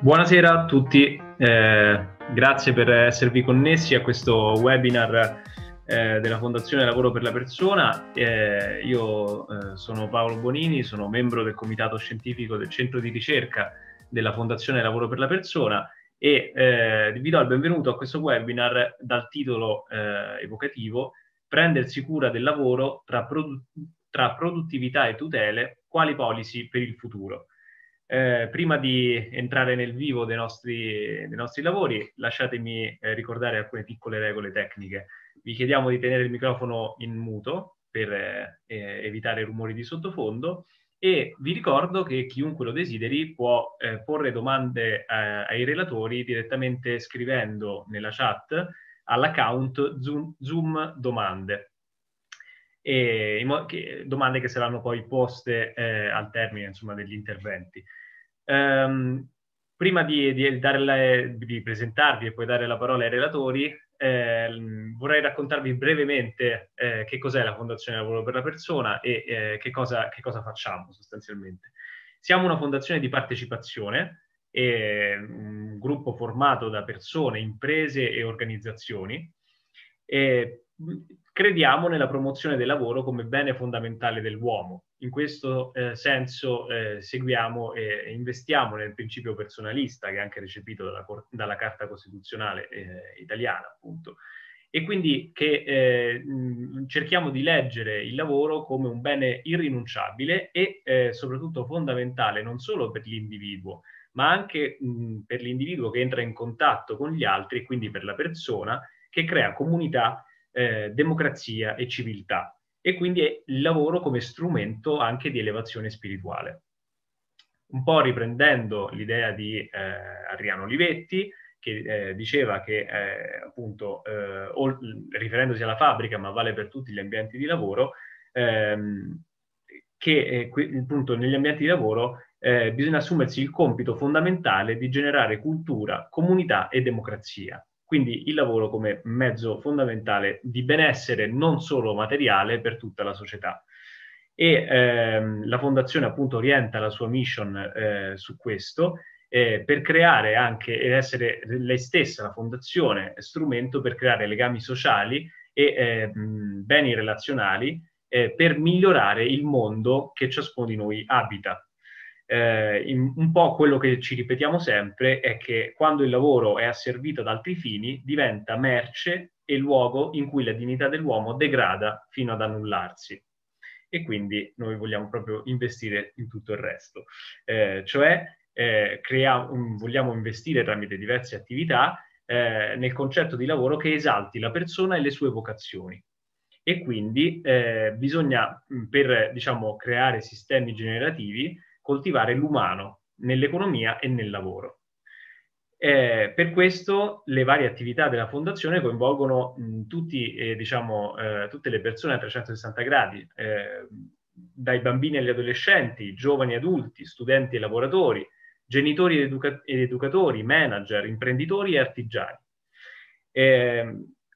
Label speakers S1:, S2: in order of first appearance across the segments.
S1: Buonasera a tutti, eh, grazie per esservi connessi a questo webinar eh, della Fondazione Lavoro per la Persona. Eh, io eh, sono Paolo Bonini, sono membro del comitato scientifico del centro di ricerca della Fondazione Lavoro per la Persona e eh, vi do il benvenuto a questo webinar dal titolo eh, evocativo Prendersi cura del lavoro tra, produ- tra produttività e tutele, quali policy per il futuro. Eh, prima di entrare nel vivo dei nostri, dei nostri lavori, lasciatemi eh, ricordare alcune piccole regole tecniche. Vi chiediamo di tenere il microfono in muto per eh, evitare rumori di sottofondo e vi ricordo che chiunque lo desideri può eh, porre domande eh, ai relatori direttamente scrivendo nella chat all'account Zoom, Zoom Domande e domande che saranno poi poste eh, al termine insomma, degli interventi. Um, prima di, di, la, di, presentarvi e poi dare la parola ai relatori, eh, vorrei raccontarvi brevemente eh, che cos'è la Fondazione Lavoro per la Persona e eh, che, cosa, che, cosa, facciamo sostanzialmente. Siamo una fondazione di partecipazione, un gruppo formato da persone, imprese e organizzazioni. E crediamo nella promozione del lavoro come bene fondamentale dell'uomo. In questo eh, senso eh, seguiamo e investiamo nel principio personalista che è anche recepito dalla, dalla Carta Costituzionale eh, italiana, appunto, e quindi che eh, mh, cerchiamo di leggere il lavoro come un bene irrinunciabile e eh, soprattutto fondamentale non solo per l'individuo, ma anche mh, per l'individuo che entra in contatto con gli altri, quindi per la persona che crea comunità eh, democrazia e civiltà e quindi è il lavoro come strumento anche di elevazione spirituale. Un po' riprendendo l'idea di eh, Adriano Olivetti, che eh, diceva che eh, appunto, eh, o, riferendosi alla fabbrica, ma vale per tutti gli ambienti di lavoro, ehm, che eh, appunto negli ambienti di lavoro eh, bisogna assumersi il compito fondamentale di generare cultura, comunità e democrazia. Quindi il lavoro come mezzo fondamentale di benessere non solo materiale per tutta la società. E ehm, la Fondazione appunto orienta la sua mission eh, su questo eh, per creare anche ed essere lei stessa, la Fondazione, strumento per creare legami sociali e eh, beni relazionali eh, per migliorare il mondo che ciascuno di noi abita eh, in, un po' quello che ci ripetiamo sempre è che quando il lavoro è asservito ad altri fini diventa merce e luogo in cui la dignità dell'uomo degrada fino ad annullarsi. E quindi noi vogliamo proprio investire in tutto il resto. Eh, cioè eh, creiamo, vogliamo investire tramite diverse attività eh, nel concetto di lavoro che esalti la persona e le sue vocazioni. E quindi eh, bisogna, per diciamo, creare sistemi generativi, coltivare l'umano nell'economia e nel lavoro. Eh, per questo le varie attività della Fondazione coinvolgono mh, tutti, eh, diciamo, eh, tutte le persone a 360 gradi, eh, dai bambini agli adolescenti, giovani adulti, studenti e lavoratori, genitori ed, educa- ed educatori, manager, imprenditori e artigiani.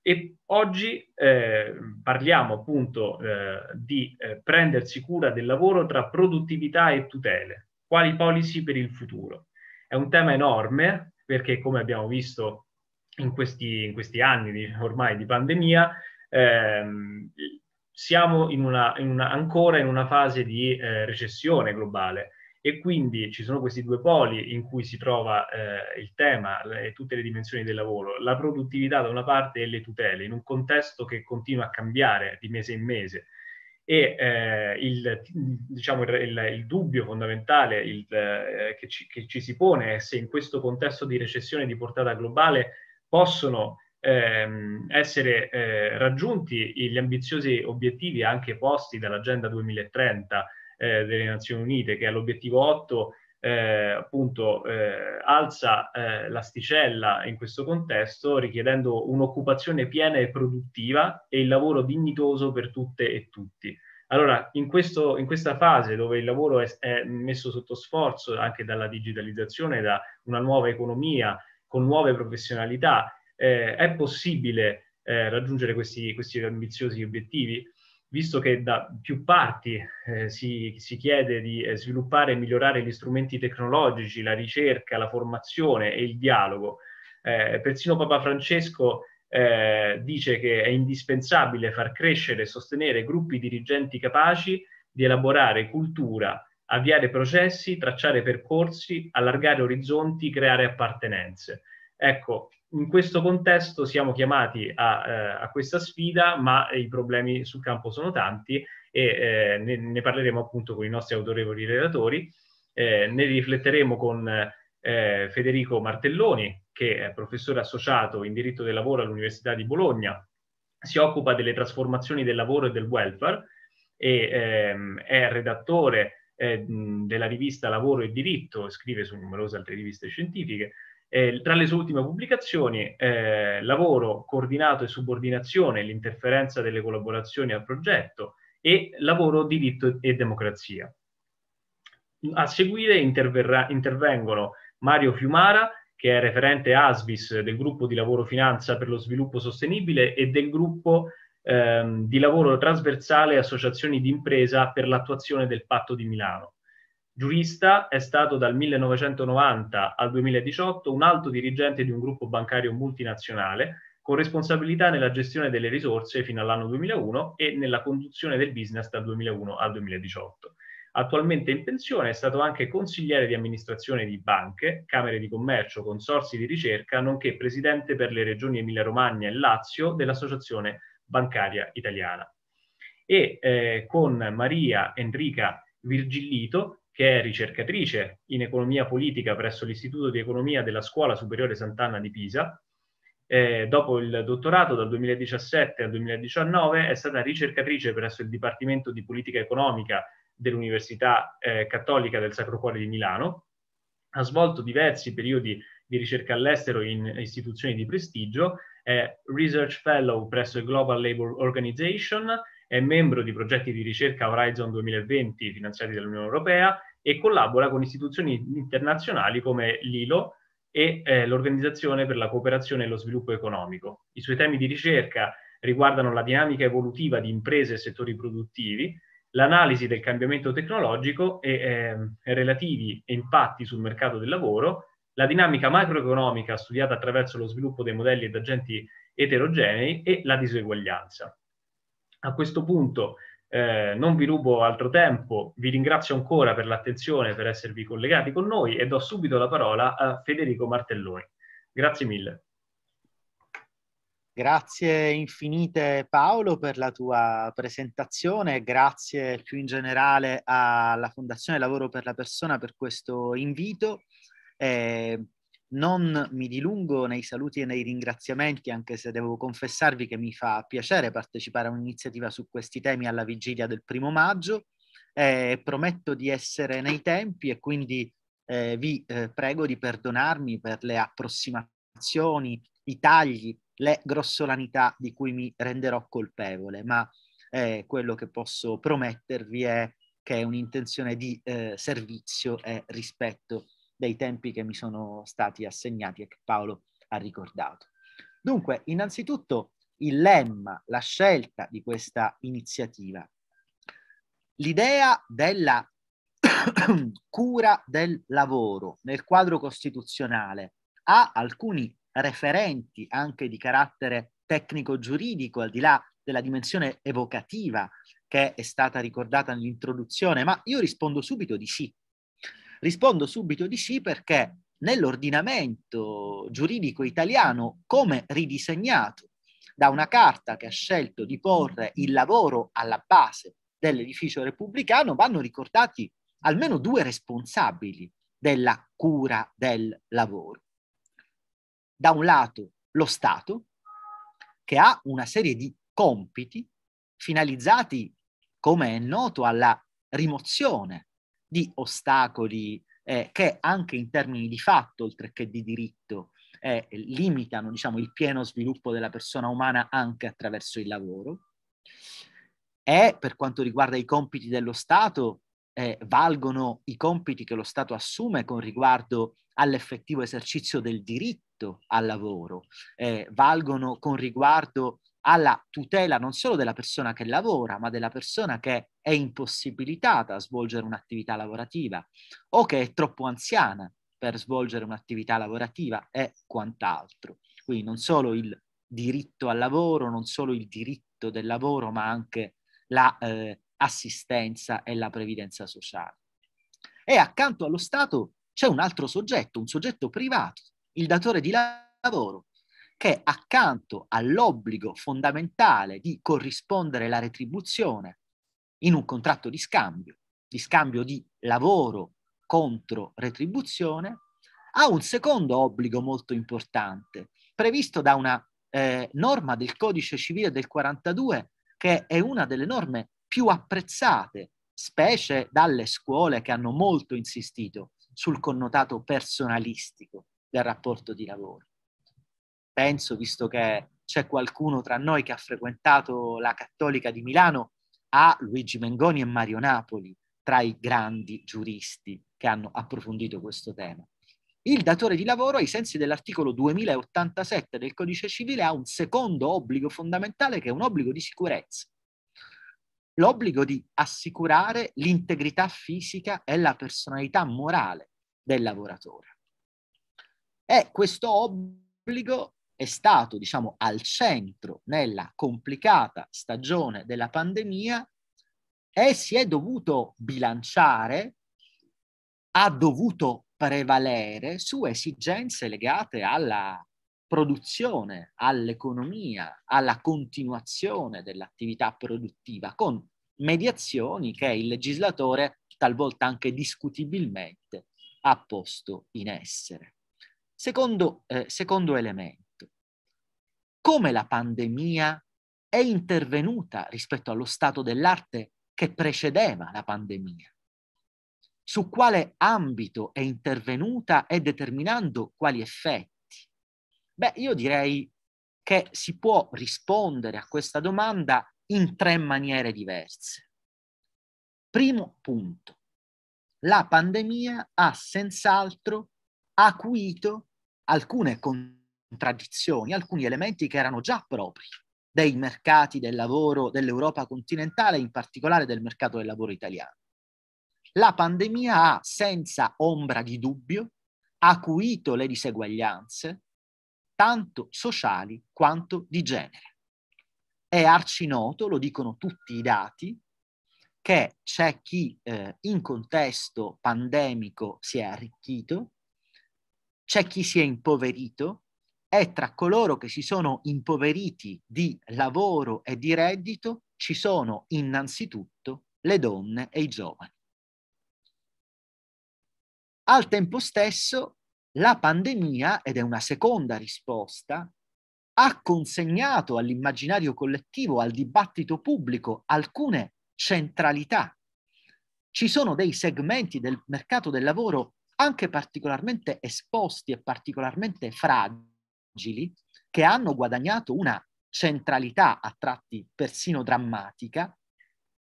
S1: E oggi eh, parliamo appunto eh, di eh, prendersi cura del lavoro tra produttività e tutele. Quali policy per il futuro? È un tema enorme perché, come abbiamo visto in questi, in questi anni di, ormai di pandemia, ehm, siamo in una, in una, ancora in una fase di eh, recessione globale e quindi ci sono questi due poli in cui si trova eh, il tema e tutte le dimensioni del lavoro, la produttività da una parte e le tutele, in un contesto che continua a cambiare di mese in mese. E eh, il, diciamo, il, il, dubbio fondamentale il, eh, che, ci, che, ci, si pone è se in questo contesto di recessione di portata globale possono ehm, essere eh, raggiunti gli ambiziosi obiettivi anche posti dall'Agenda 2030 eh, delle Nazioni Unite, che è l'obiettivo 8, eh, appunto eh, alza eh, l'asticella in questo contesto, richiedendo un'occupazione piena e produttiva e il lavoro dignitoso per tutte e tutti. Allora, in, questo, in questa fase dove il lavoro è, è, messo sotto sforzo anche dalla digitalizzazione, da una nuova economia con nuove professionalità, eh, è possibile eh, raggiungere questi, questi ambiziosi obiettivi? Visto che da più parti eh, si, si, chiede di eh, sviluppare e migliorare gli strumenti tecnologici, la ricerca, la formazione e il dialogo, eh, persino Papa Francesco eh, dice che è indispensabile far crescere e sostenere gruppi dirigenti capaci di elaborare cultura, avviare processi, tracciare percorsi, allargare orizzonti, creare appartenenze. Ecco, in questo contesto siamo chiamati a, eh, a, questa sfida, ma i problemi sul campo sono tanti e eh, ne, ne, parleremo appunto con i nostri autorevoli relatori. Eh, ne rifletteremo con eh, Federico Martelloni, che è professore associato in diritto del lavoro all'Università di Bologna, si occupa delle trasformazioni del lavoro e del welfare e ehm, è redattore eh, della rivista Lavoro e Diritto, scrive su numerose altre riviste scientifiche eh, tra le sue ultime pubblicazioni, eh, lavoro, coordinato e subordinazione, l'interferenza delle collaborazioni al progetto e lavoro, diritto e democrazia. A seguire intervengono Mario Fiumara, che è referente ASVIS del gruppo di lavoro finanza per lo sviluppo sostenibile e del gruppo ehm, di lavoro trasversale associazioni di impresa per l'attuazione del patto di Milano. Giurista, è stato dal 1990 al 2018 un alto dirigente di un gruppo bancario multinazionale con responsabilità nella gestione delle risorse fino all'anno 2001 e nella conduzione del business dal 2001 al 2018. Attualmente in pensione è stato anche consigliere di amministrazione di banche, camere di commercio, consorsi di ricerca, nonché presidente per le regioni Emilia-Romagna e Lazio dell'Associazione Bancaria Italiana. E eh, con Maria Enrica Virgillito che è ricercatrice in economia politica presso l'Istituto di Economia della Scuola Superiore Sant'Anna di Pisa. Eh, dopo il dottorato, dal 2017 al 2019, è stata ricercatrice presso il Dipartimento di Politica Economica dell'Università eh, Cattolica del Sacro Cuore di Milano. Ha svolto diversi periodi di ricerca all'estero in istituzioni di prestigio, è Research Fellow presso il Global Labour Organization è membro di progetti di ricerca Horizon 2020 finanziati dall'Unione Europea e collabora con istituzioni internazionali come l'ILO e eh, l'Organizzazione per la cooperazione e lo sviluppo economico. I suoi temi di ricerca riguardano la dinamica evolutiva di imprese e settori produttivi, l'analisi del cambiamento tecnologico e eh, relativi impatti sul mercato del lavoro, la dinamica macroeconomica studiata attraverso lo sviluppo dei modelli ed agenti eterogenei e la diseguaglianza. A questo punto eh, non vi rubo altro tempo, vi ringrazio ancora per l'attenzione, per esservi collegati con noi e do subito la parola a Federico Martelloni. Grazie mille.
S2: Grazie infinite Paolo per la tua presentazione, grazie più in generale alla Fondazione Lavoro per la Persona per questo invito. Eh, non mi dilungo nei saluti e nei ringraziamenti, anche se devo confessarvi che mi fa piacere partecipare a un'iniziativa su questi temi alla vigilia del primo maggio. Eh, prometto di essere nei tempi e quindi eh, vi eh, prego di perdonarmi per le approssimazioni, i tagli, le grossolanità di cui mi renderò colpevole, ma eh, quello che posso promettervi è che è un'intenzione di eh, servizio e rispetto dei tempi che mi sono stati assegnati e che Paolo ha ricordato. Dunque, innanzitutto il lemma, la scelta di questa iniziativa, l'idea della cura del lavoro nel quadro costituzionale ha alcuni referenti anche di carattere tecnico-giuridico, al di là della dimensione evocativa che è stata ricordata nell'introduzione, ma io rispondo subito di sì. Rispondo subito di sì perché nell'ordinamento giuridico italiano, come ridisegnato da una carta che ha scelto di porre il lavoro alla base dell'edificio repubblicano, vanno ricordati almeno due responsabili della cura del lavoro. Da un lato lo Stato, che ha una serie di compiti finalizzati, come è noto, alla rimozione di ostacoli eh, che anche in termini di fatto, oltre che di diritto, eh, limitano diciamo, il pieno sviluppo della persona umana anche attraverso il lavoro. E per quanto riguarda i compiti dello Stato, eh, valgono i compiti che lo Stato assume con riguardo all'effettivo esercizio del diritto al lavoro, eh, valgono con riguardo alla tutela non solo della persona che lavora, ma della persona che è impossibilitata a svolgere un'attività lavorativa o che è troppo anziana per svolgere un'attività lavorativa e quant'altro. Quindi non solo il diritto al lavoro, non solo il diritto del lavoro, ma anche l'assistenza eh, e la previdenza sociale. E accanto allo Stato c'è un altro soggetto, un soggetto privato, il datore di lavoro, che accanto all'obbligo fondamentale di corrispondere la retribuzione in un contratto di scambio, di scambio di lavoro contro retribuzione, ha un secondo obbligo molto importante, previsto da una eh, norma del Codice Civile del 42, che è una delle norme più apprezzate, specie dalle scuole che hanno molto insistito sul connotato personalistico del rapporto di lavoro penso, visto che c'è qualcuno tra noi che ha frequentato la Cattolica di Milano, a Luigi Mengoni e Mario Napoli, tra i grandi giuristi che hanno approfondito questo tema. Il datore di lavoro, ai sensi dell'articolo 2087 del Codice Civile, ha un secondo obbligo fondamentale che è un obbligo di sicurezza. L'obbligo di assicurare l'integrità fisica e la personalità morale del lavoratore. E questo obbligo è stato, diciamo, al centro nella complicata stagione della pandemia e si è dovuto bilanciare, ha dovuto prevalere su esigenze legate alla produzione, all'economia, alla continuazione dell'attività produttiva, con mediazioni che il legislatore talvolta anche discutibilmente ha posto in essere. Secondo, eh, secondo elemento come la pandemia è intervenuta rispetto allo stato dell'arte che precedeva la pandemia, su quale ambito è intervenuta e determinando quali effetti. Beh, io direi che si può rispondere a questa domanda in tre maniere diverse. Primo punto, la pandemia ha senz'altro acuito alcune condizioni contraddizioni, alcuni elementi che erano già propri dei mercati del lavoro dell'Europa continentale, in particolare del mercato del lavoro italiano. La pandemia ha, senza ombra di dubbio, acuito le diseguaglianze, tanto sociali quanto di genere. È arcinoto, lo dicono tutti i dati, che c'è chi eh, in contesto pandemico si è arricchito, c'è chi si è impoverito e tra coloro che si sono impoveriti di lavoro e di reddito ci sono innanzitutto le donne e i giovani. Al tempo stesso, la pandemia, ed è una seconda risposta, ha consegnato all'immaginario collettivo, al dibattito pubblico, alcune centralità. Ci sono dei segmenti del mercato del lavoro anche particolarmente esposti e particolarmente fragili agili che hanno guadagnato una centralità a tratti persino drammatica,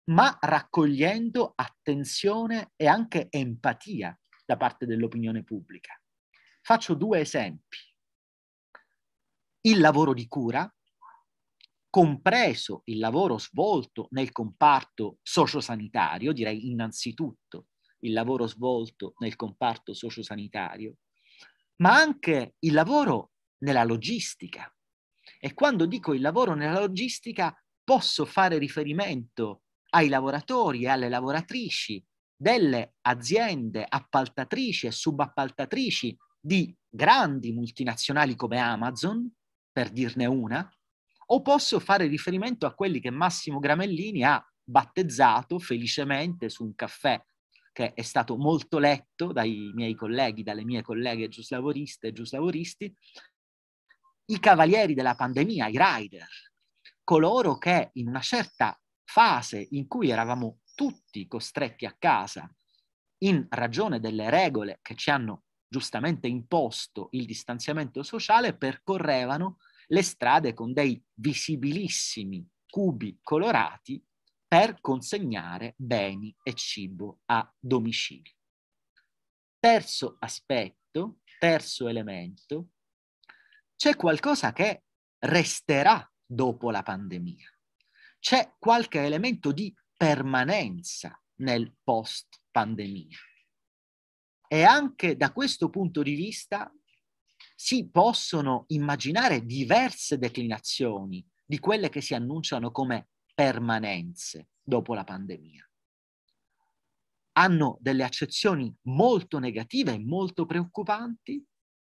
S2: ma raccogliendo attenzione e anche empatia da parte dell'opinione pubblica. Faccio due esempi. Il lavoro di cura, compreso il lavoro svolto nel comparto sociosanitario, direi innanzitutto il lavoro svolto nel comparto sociosanitario, ma anche il lavoro nella logistica. E quando dico il lavoro nella logistica, posso fare riferimento ai lavoratori e alle lavoratrici delle aziende appaltatrici e subappaltatrici di grandi multinazionali come Amazon, per dirne una, o posso fare riferimento a quelli che Massimo Gramellini ha battezzato felicemente su un caffè che è stato molto letto dai miei colleghi, dalle mie colleghe giuslavoriste e giuslavoristi, i cavalieri della pandemia, i rider, coloro che in una certa fase in cui eravamo tutti costretti a casa in ragione delle regole che ci hanno giustamente imposto il distanziamento sociale, percorrevano le strade con dei visibilissimi cubi colorati per consegnare beni e cibo a domicilio. Terzo aspetto, terzo elemento, c'è qualcosa che resterà dopo la pandemia. C'è qualche elemento di permanenza nel post pandemia. E anche da questo punto di vista si possono immaginare diverse declinazioni di quelle che si annunciano come permanenze dopo la pandemia. Hanno delle accezioni molto negative e molto preoccupanti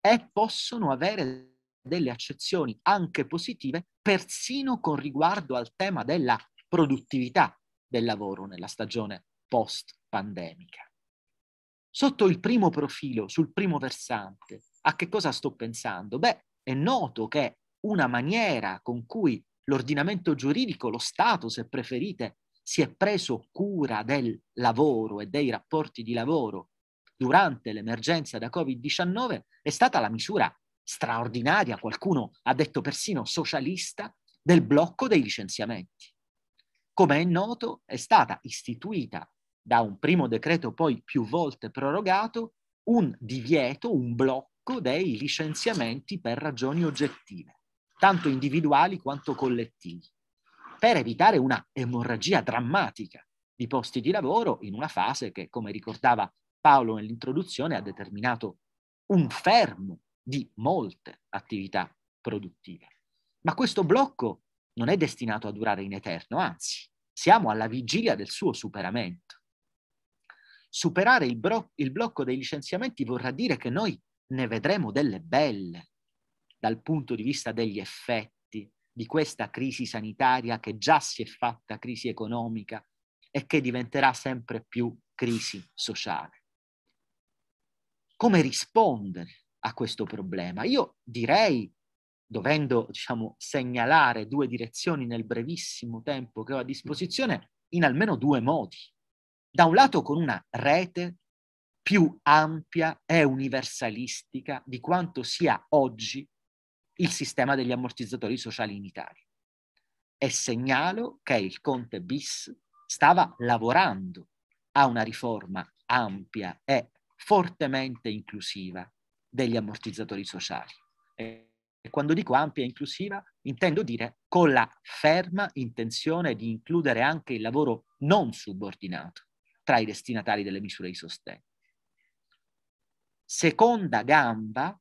S2: e possono avere delle accezioni anche positive persino con riguardo al tema della produttività del lavoro nella stagione post-pandemica. Sotto il primo profilo, sul primo versante, a che cosa sto pensando? Beh, è noto che una maniera con cui l'ordinamento giuridico, lo Stato, se preferite, si è preso cura del lavoro e dei rapporti di lavoro durante l'emergenza da Covid-19 è stata la misura straordinaria, qualcuno ha detto persino socialista, del blocco dei licenziamenti. Come è noto, è stata istituita da un primo decreto poi più volte prorogato un divieto, un blocco dei licenziamenti per ragioni oggettive, tanto individuali quanto collettivi, per evitare una emorragia drammatica di posti di lavoro in una fase che, come ricordava Paolo nell'introduzione, ha determinato un fermo di molte attività produttive. Ma questo blocco non è destinato a durare in eterno, anzi, siamo alla vigilia del suo superamento. Superare il, bro- il blocco dei licenziamenti vorrà dire che noi ne vedremo delle belle dal punto di vista degli effetti di questa crisi sanitaria che già si è fatta crisi economica e che diventerà sempre più crisi sociale. Come rispondere a questo problema? Io direi, dovendo diciamo, segnalare due direzioni nel brevissimo tempo che ho a disposizione, in almeno due modi. Da un lato con una rete più ampia e universalistica di quanto sia oggi il sistema degli ammortizzatori sociali in Italia. E segnalo che il Conte bis stava lavorando a una riforma ampia e fortemente inclusiva degli ammortizzatori sociali. E quando dico ampia e inclusiva, intendo dire con la ferma intenzione di includere anche il lavoro non subordinato tra i destinatari delle misure di sostegno. Seconda gamba,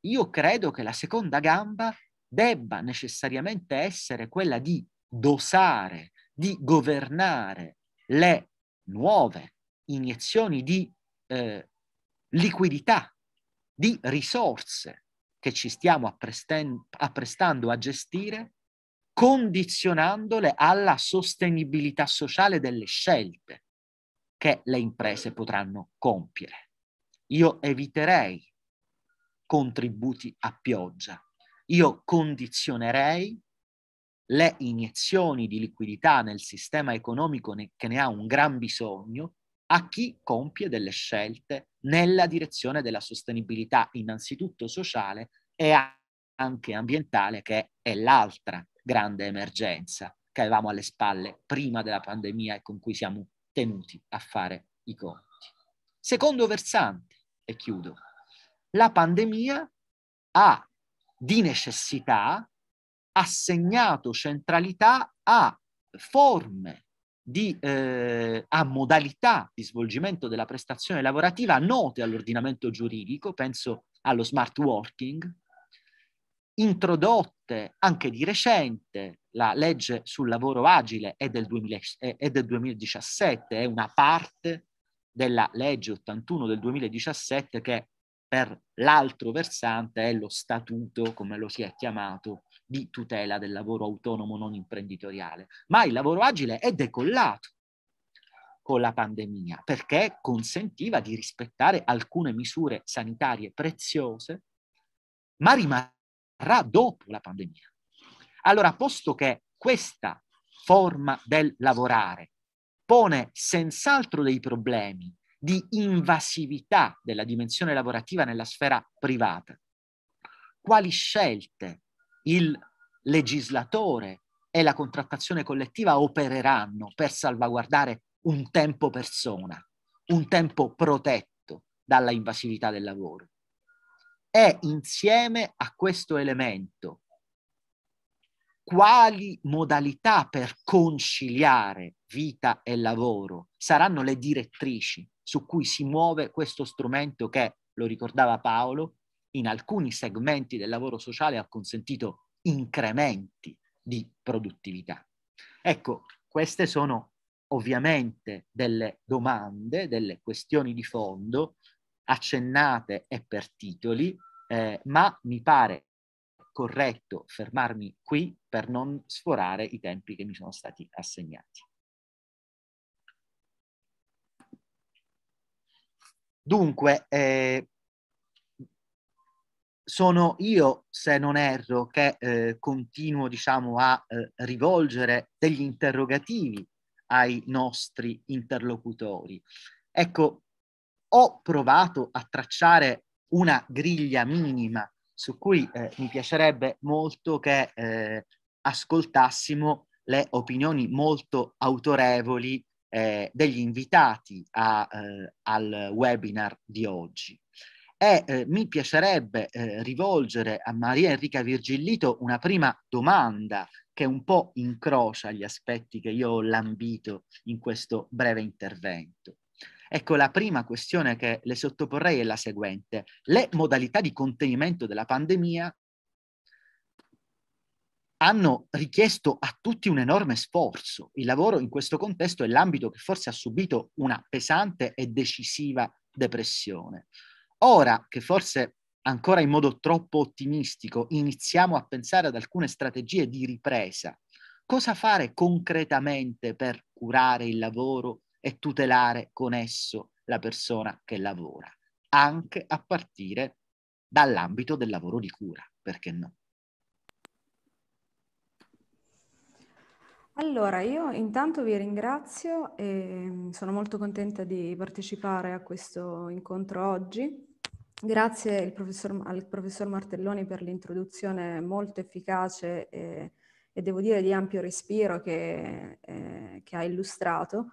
S2: io credo che la seconda gamba debba necessariamente essere quella di dosare, di governare le nuove iniezioni di eh, liquidità, di risorse che ci stiamo apprestando a gestire, condizionandole alla sostenibilità sociale delle scelte che le imprese potranno compiere. Io eviterei contributi a pioggia, io condizionerei le iniezioni di liquidità nel sistema economico che ne ha un gran bisogno a chi compie delle scelte nella direzione della sostenibilità innanzitutto sociale e anche ambientale, che è l'altra grande emergenza che avevamo alle spalle prima della pandemia e con cui siamo tenuti a fare i conti. Secondo versante, e chiudo, la pandemia ha di necessità assegnato centralità a forme di, eh, a modalità di svolgimento della prestazione lavorativa note all'ordinamento giuridico, penso allo smart working, introdotte anche di recente, la legge sul lavoro agile è del, 2000, è del 2017, è una parte della legge 81 del 2017 che per l'altro versante è lo statuto, come lo si è chiamato, di tutela del lavoro autonomo non imprenditoriale. Ma il lavoro agile è decollato con la pandemia perché consentiva di rispettare alcune misure sanitarie preziose, ma rimarrà dopo la pandemia. Allora, posto che questa forma del lavorare pone senz'altro dei problemi di invasività della dimensione lavorativa nella sfera privata, quali scelte il legislatore e la contrattazione collettiva opereranno per salvaguardare un tempo persona, un tempo protetto dalla invasività del lavoro. È insieme a questo elemento quali modalità per conciliare vita e lavoro saranno le direttrici su cui si muove questo strumento che, lo ricordava Paolo, in alcuni segmenti del lavoro sociale ha consentito incrementi di produttività. Ecco, queste sono ovviamente delle domande, delle questioni di fondo accennate e per titoli, eh, ma mi pare corretto fermarmi qui per non sforare i tempi che mi sono stati assegnati. Dunque, eh, sono io, se non erro, che eh, continuo diciamo, a eh, rivolgere degli interrogativi ai nostri interlocutori. Ecco, ho provato a tracciare una griglia minima su cui eh, mi piacerebbe molto che eh, ascoltassimo le opinioni molto autorevoli eh, degli invitati a, eh, al webinar di oggi. E eh, mi piacerebbe eh, rivolgere a Maria Enrica Virgillito una prima domanda che un po' incrocia gli aspetti che io ho lambito in questo breve intervento. Ecco, la prima questione che le sottoporrei è la seguente. Le modalità di contenimento della pandemia hanno richiesto a tutti un enorme sforzo. Il lavoro in questo contesto è l'ambito che forse ha subito una pesante e decisiva depressione. Ora che forse ancora in modo troppo ottimistico iniziamo a pensare ad alcune strategie di ripresa, cosa fare concretamente per curare il lavoro e tutelare con esso la persona che lavora, anche a partire dall'ambito del lavoro di cura, perché no?
S3: Allora, io intanto vi ringrazio e sono molto contenta di partecipare a questo incontro oggi. Grazie professor, al professor Martelloni per l'introduzione molto efficace e, e, devo dire di ampio respiro che, eh, che ha illustrato.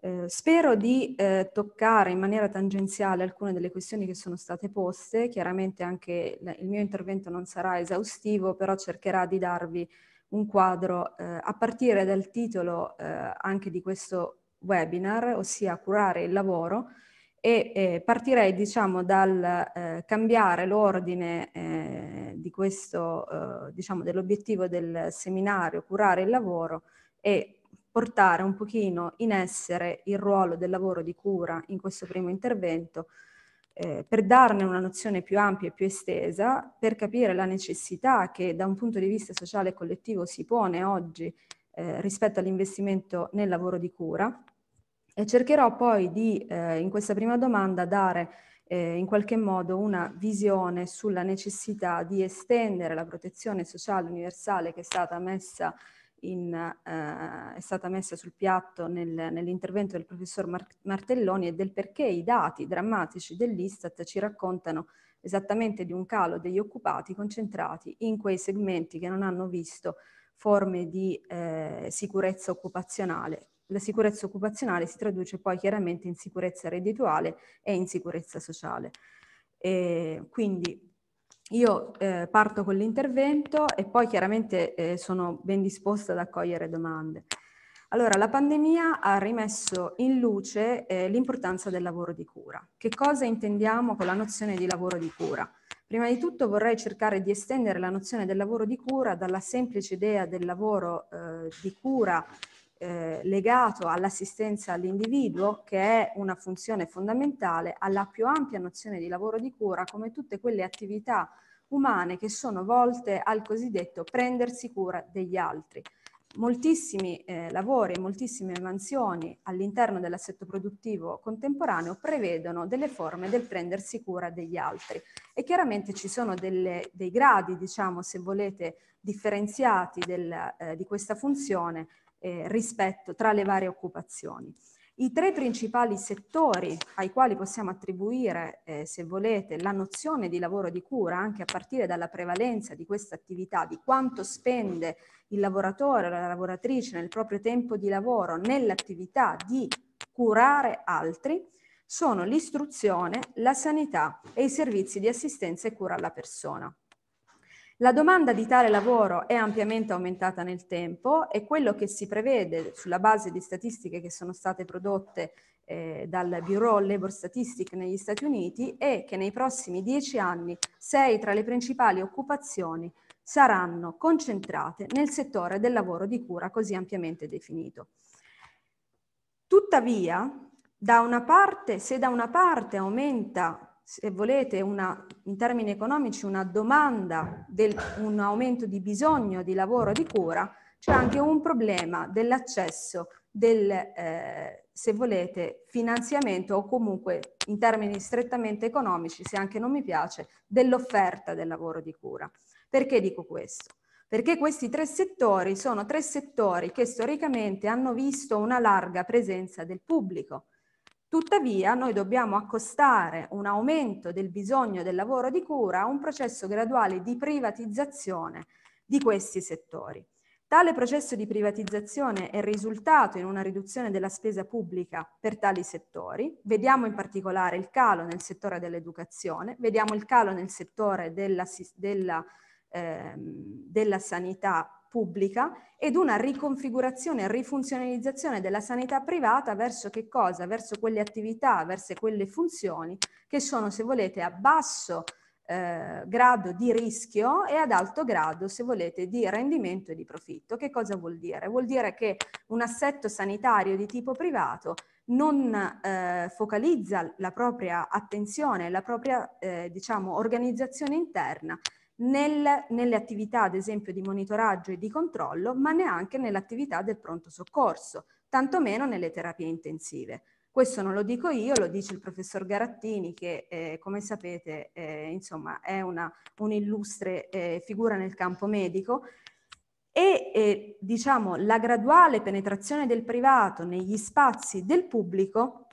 S3: Eh, spero di eh, toccare in maniera tangenziale alcune delle questioni che sono state poste, chiaramente anche il mio intervento non sarà esaustivo, però cercherà di darvi un quadro eh, a partire dal titolo eh, anche di questo webinar, ossia curare il lavoro, e eh, partirei diciamo dal eh, cambiare l'ordine di questo, diciamo dell'obiettivo del seminario curare il lavoro e portare un pochino in essere il ruolo del lavoro di cura in questo primo intervento eh, per darne una nozione più ampia e più estesa, per capire la necessità che da un punto di vista sociale e collettivo si pone oggi eh, rispetto all'investimento nel lavoro di cura. E cercherò poi di, eh, in questa prima domanda, dare eh, in qualche modo una visione sulla necessità di estendere la protezione sociale universale che è stata messa in, eh, è stata messa sul piatto nel, nell'intervento del professor Martelloni e del perché i dati drammatici dell'Istat ci raccontano esattamente di un calo degli occupati concentrati in quei segmenti che non hanno visto forme di eh, sicurezza occupazionale. La sicurezza occupazionale si traduce poi chiaramente in sicurezza reddituale e in sicurezza sociale. E quindi io eh, parto con l'intervento e poi chiaramente eh, sono ben disposta ad accogliere domande. Allora, la pandemia ha rimesso in luce eh, l'importanza del lavoro di cura. Che cosa intendiamo con la nozione di lavoro di cura? Prima di tutto vorrei cercare di estendere la nozione del lavoro di cura dalla semplice idea del lavoro eh, di cura eh, legato all'assistenza all'individuo, che è una funzione fondamentale, alla più ampia nozione di lavoro di cura, come tutte quelle attività umane che sono volte al cosiddetto prendersi cura degli altri. Moltissimi eh, lavori e moltissime mansioni all'interno dell'assetto produttivo contemporaneo prevedono delle forme del prendersi cura degli altri e chiaramente ci sono delle, dei gradi, diciamo, se volete, differenziati del, eh, di questa funzione eh, rispetto tra le varie occupazioni. I tre principali settori ai quali possiamo attribuire, eh, se volete, la nozione di lavoro di cura, anche a partire dalla prevalenza di questa attività, di quanto spende il lavoratore o la lavoratrice nel proprio tempo di lavoro nell'attività di curare altri, sono l'istruzione, la sanità e i servizi di assistenza e cura alla persona. La domanda di tale lavoro è ampiamente aumentata nel tempo e quello che si prevede sulla base di statistiche che sono state prodotte eh, dal Bureau Labor Statistics negli Stati Uniti è che nei prossimi dieci anni sei tra le principali occupazioni saranno concentrate nel settore del lavoro di cura così ampiamente definito. Tuttavia, da una parte, se da una parte aumenta se volete, una, in termini economici, una domanda, del, un aumento di bisogno di lavoro di cura, c'è anche un problema dell'accesso del, eh, se volete, finanziamento o comunque in termini strettamente economici, se anche non mi piace, dell'offerta del lavoro di cura. Perché dico questo? Perché questi tre settori sono tre settori che storicamente hanno visto una larga presenza del pubblico Tuttavia noi dobbiamo accostare un aumento del bisogno del lavoro di cura a un processo graduale di privatizzazione di questi settori. Tale processo di privatizzazione è risultato in una riduzione della spesa pubblica per tali settori. Vediamo in particolare il calo nel settore dell'educazione, vediamo il calo nel settore della, della, eh, della sanità pubblica ed una riconfigurazione e rifunzionalizzazione della sanità privata verso che cosa? Verso quelle attività, verso quelle funzioni che sono, se volete, a basso eh, grado di rischio e ad alto grado, se volete, di rendimento e di profitto. Che cosa vuol dire? Vuol dire che un assetto sanitario di tipo privato non eh, focalizza la propria attenzione, la propria eh, diciamo, organizzazione interna nel, nelle attività ad esempio di monitoraggio e di controllo, ma neanche nell'attività del pronto soccorso, tantomeno nelle terapie intensive. Questo non lo dico io, lo dice il professor Garattini che eh, come sapete eh, insomma, è un'illustre eh, figura nel campo medico e diciamo, la graduale penetrazione del privato negli spazi del pubblico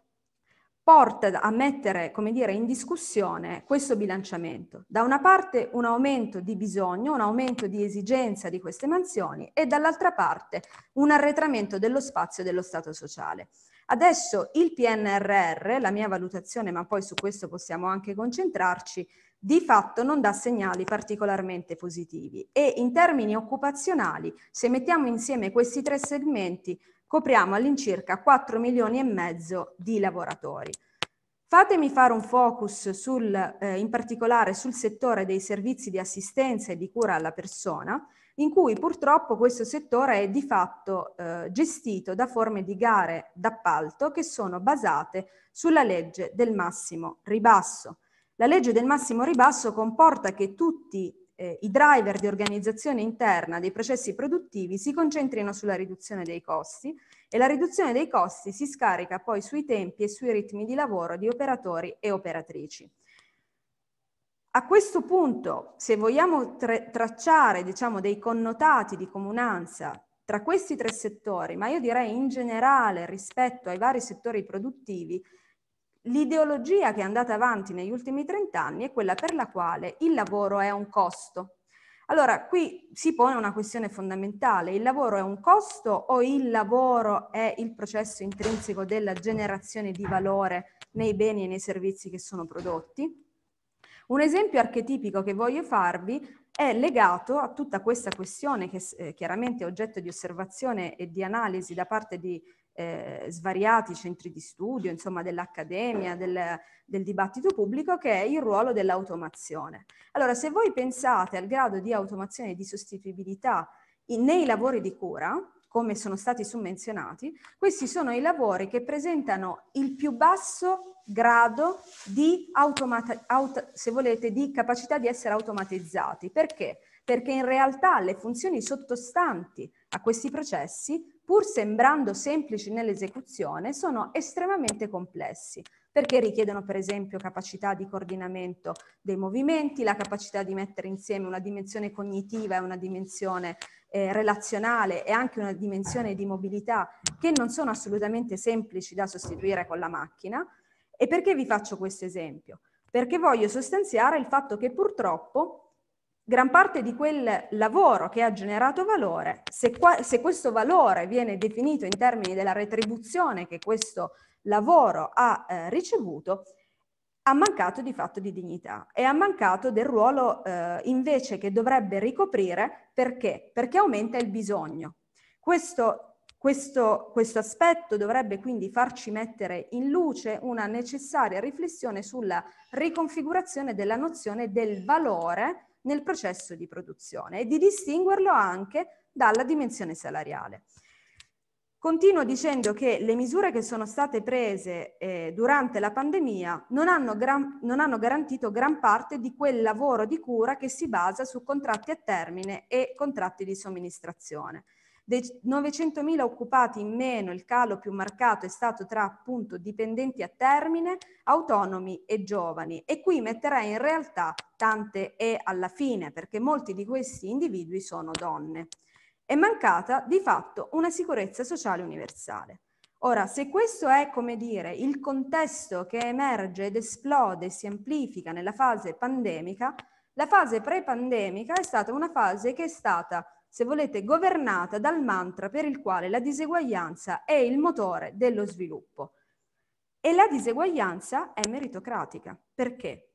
S3: porta a mettere, come dire, in discussione questo bilanciamento. Da una parte un aumento di bisogno, un aumento di esigenza di queste mansioni e dall'altra parte un arretramento dello spazio dello Stato sociale. Adesso il PNRR, la mia valutazione, ma poi su questo possiamo anche concentrarci, di fatto non dà segnali particolarmente positivi e in termini occupazionali, se mettiamo insieme questi tre segmenti, copriamo all'incirca 4 milioni e mezzo di lavoratori. Fatemi fare un focus sul, eh, in particolare sul settore dei servizi di assistenza e di cura alla persona, in cui purtroppo questo settore è di fatto eh, gestito da forme di gare d'appalto che sono basate sulla legge del massimo ribasso. La legge del massimo ribasso comporta che tutti eh, i driver di organizzazione interna dei processi produttivi si concentrino sulla riduzione dei costi e la riduzione dei costi si scarica poi sui tempi e sui ritmi di lavoro di operatori e operatrici. A questo punto, se vogliamo tra tracciare diciamo, dei connotati di comunanza tra questi tre settori, ma io direi in generale rispetto ai vari settori produttivi, L'ideologia che è andata avanti negli ultimi 30 anni è quella per la quale il lavoro è un costo. Allora, qui si pone una questione fondamentale. Il lavoro è un costo o il lavoro è il processo intrinseco della generazione di valore nei beni e nei servizi che sono prodotti? Un esempio archetipico che voglio farvi è legato a tutta questa questione che eh, chiaramente è oggetto di osservazione e di analisi da parte di eh, svariati centri di studio, insomma dell'accademia, del, del dibattito pubblico, che è il ruolo dell'automazione. Allora, se voi pensate al grado di automazione e di sostituibilità in, nei lavori di cura, come sono stati summenzionati, questi sono i lavori che presentano il più basso grado di, auto, se volete, di capacità di essere automatizzati. Perché? Perché in realtà le funzioni sottostanti a questi processi pur sembrando semplici nell'esecuzione, sono estremamente complessi perché richiedono per esempio capacità di coordinamento dei movimenti, la capacità di mettere insieme una dimensione cognitiva e una dimensione eh, relazionale e anche una dimensione di mobilità che non sono assolutamente semplici da sostituire con la macchina. E perché vi faccio questo esempio? Perché voglio sostanziare il fatto che purtroppo gran parte di quel lavoro che ha generato valore, se, qua, se, questo valore viene definito in termini della retribuzione che questo lavoro ha eh, ricevuto, ha mancato di fatto di dignità e ha mancato del ruolo eh, invece che dovrebbe ricoprire perché? Perché aumenta il bisogno. Questo, questo, questo aspetto dovrebbe quindi farci mettere in luce una necessaria riflessione sulla riconfigurazione della nozione del valore nel processo di produzione e di distinguerlo anche dalla dimensione salariale. Continuo dicendo che le misure che sono state prese eh, durante la pandemia non hanno, gran, non hanno, garantito gran parte di quel lavoro di cura che si basa su contratti a termine e contratti di somministrazione. Dei 900.000 occupati in meno, il calo più marcato è stato tra appunto dipendenti a termine, autonomi e giovani. E qui metterei in realtà tante e alla fine, perché molti di questi individui sono donne è mancata di fatto una sicurezza sociale universale. Ora, se questo è, come dire, il contesto che emerge ed esplode, si amplifica nella fase pandemica, la fase pre-pandemica è stata una fase che è stata, se volete, governata dal mantra per il quale la diseguaglianza è il motore dello sviluppo. E la diseguaglianza è meritocratica. Perché?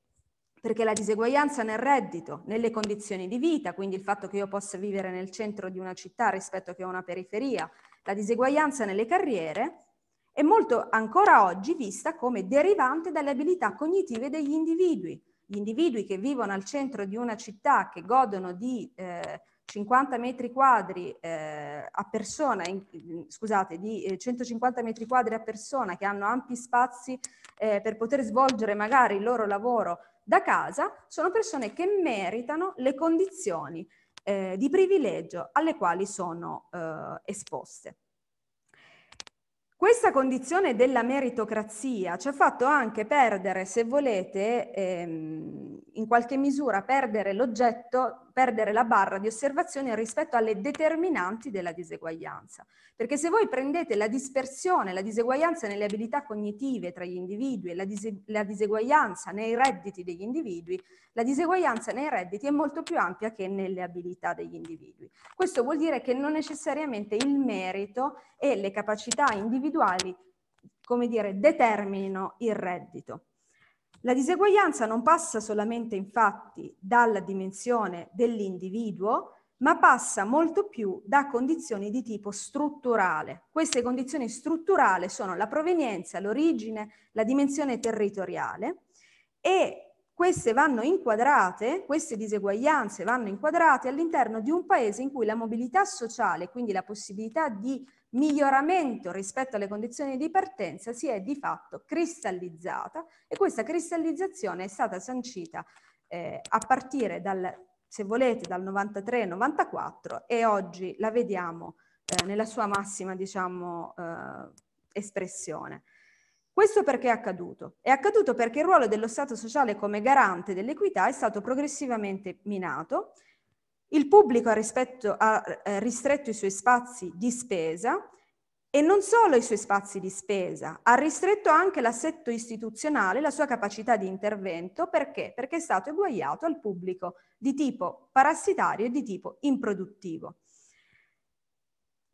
S3: perché la diseguaglianza nel reddito, nelle condizioni di vita, quindi il fatto che io possa vivere nel centro di una città rispetto che una periferia, la diseguaglianza nelle carriere, è molto ancora oggi vista come derivante dalle abilità cognitive degli individui. Gli individui che vivono al centro di una città, che godono di eh, 50 metri quadri eh, a persona, in, scusate, di eh, 150 metri quadri a persona, che hanno ampi spazi eh, per poter svolgere magari il loro lavoro da casa sono persone che meritano le condizioni eh, di privilegio alle quali sono eh, esposte. Questa condizione della meritocrazia ci ha fatto anche perdere, se volete, ehm, in qualche misura perdere l'oggetto, perdere la barra di osservazione rispetto alle determinanti della diseguaglianza. Perché se voi prendete la dispersione, la diseguaglianza nelle abilità cognitive tra gli individui e la, dise la diseguaglianza nei redditi degli individui, la diseguaglianza nei redditi è molto più ampia che nelle abilità degli individui. Questo vuol dire che non necessariamente il merito e le capacità individuali, come dire, determinino il reddito. La diseguaglianza non passa solamente infatti dalla dimensione dell'individuo, ma passa molto più da condizioni di tipo strutturale. Queste condizioni strutturali sono la provenienza, l'origine, la dimensione territoriale e queste vanno inquadrate, queste diseguaglianze vanno inquadrate all'interno di un paese in cui la mobilità sociale, quindi la possibilità di miglioramento rispetto alle condizioni di partenza, si è di fatto cristallizzata e questa cristallizzazione è stata sancita eh, a partire dal se volete, dal 93-94 e oggi la vediamo eh, nella sua massima, diciamo, eh, espressione. Questo perché è accaduto? È accaduto perché il ruolo dello Stato sociale come garante dell'equità è stato progressivamente minato, il pubblico ha, rispetto, ha eh, ristretto i suoi spazi di spesa e non solo i suoi spazi di spesa, ha ristretto anche l'assetto istituzionale, la sua capacità di intervento, perché? Perché è stato eguagliato al pubblico di tipo parassitario e di tipo improduttivo.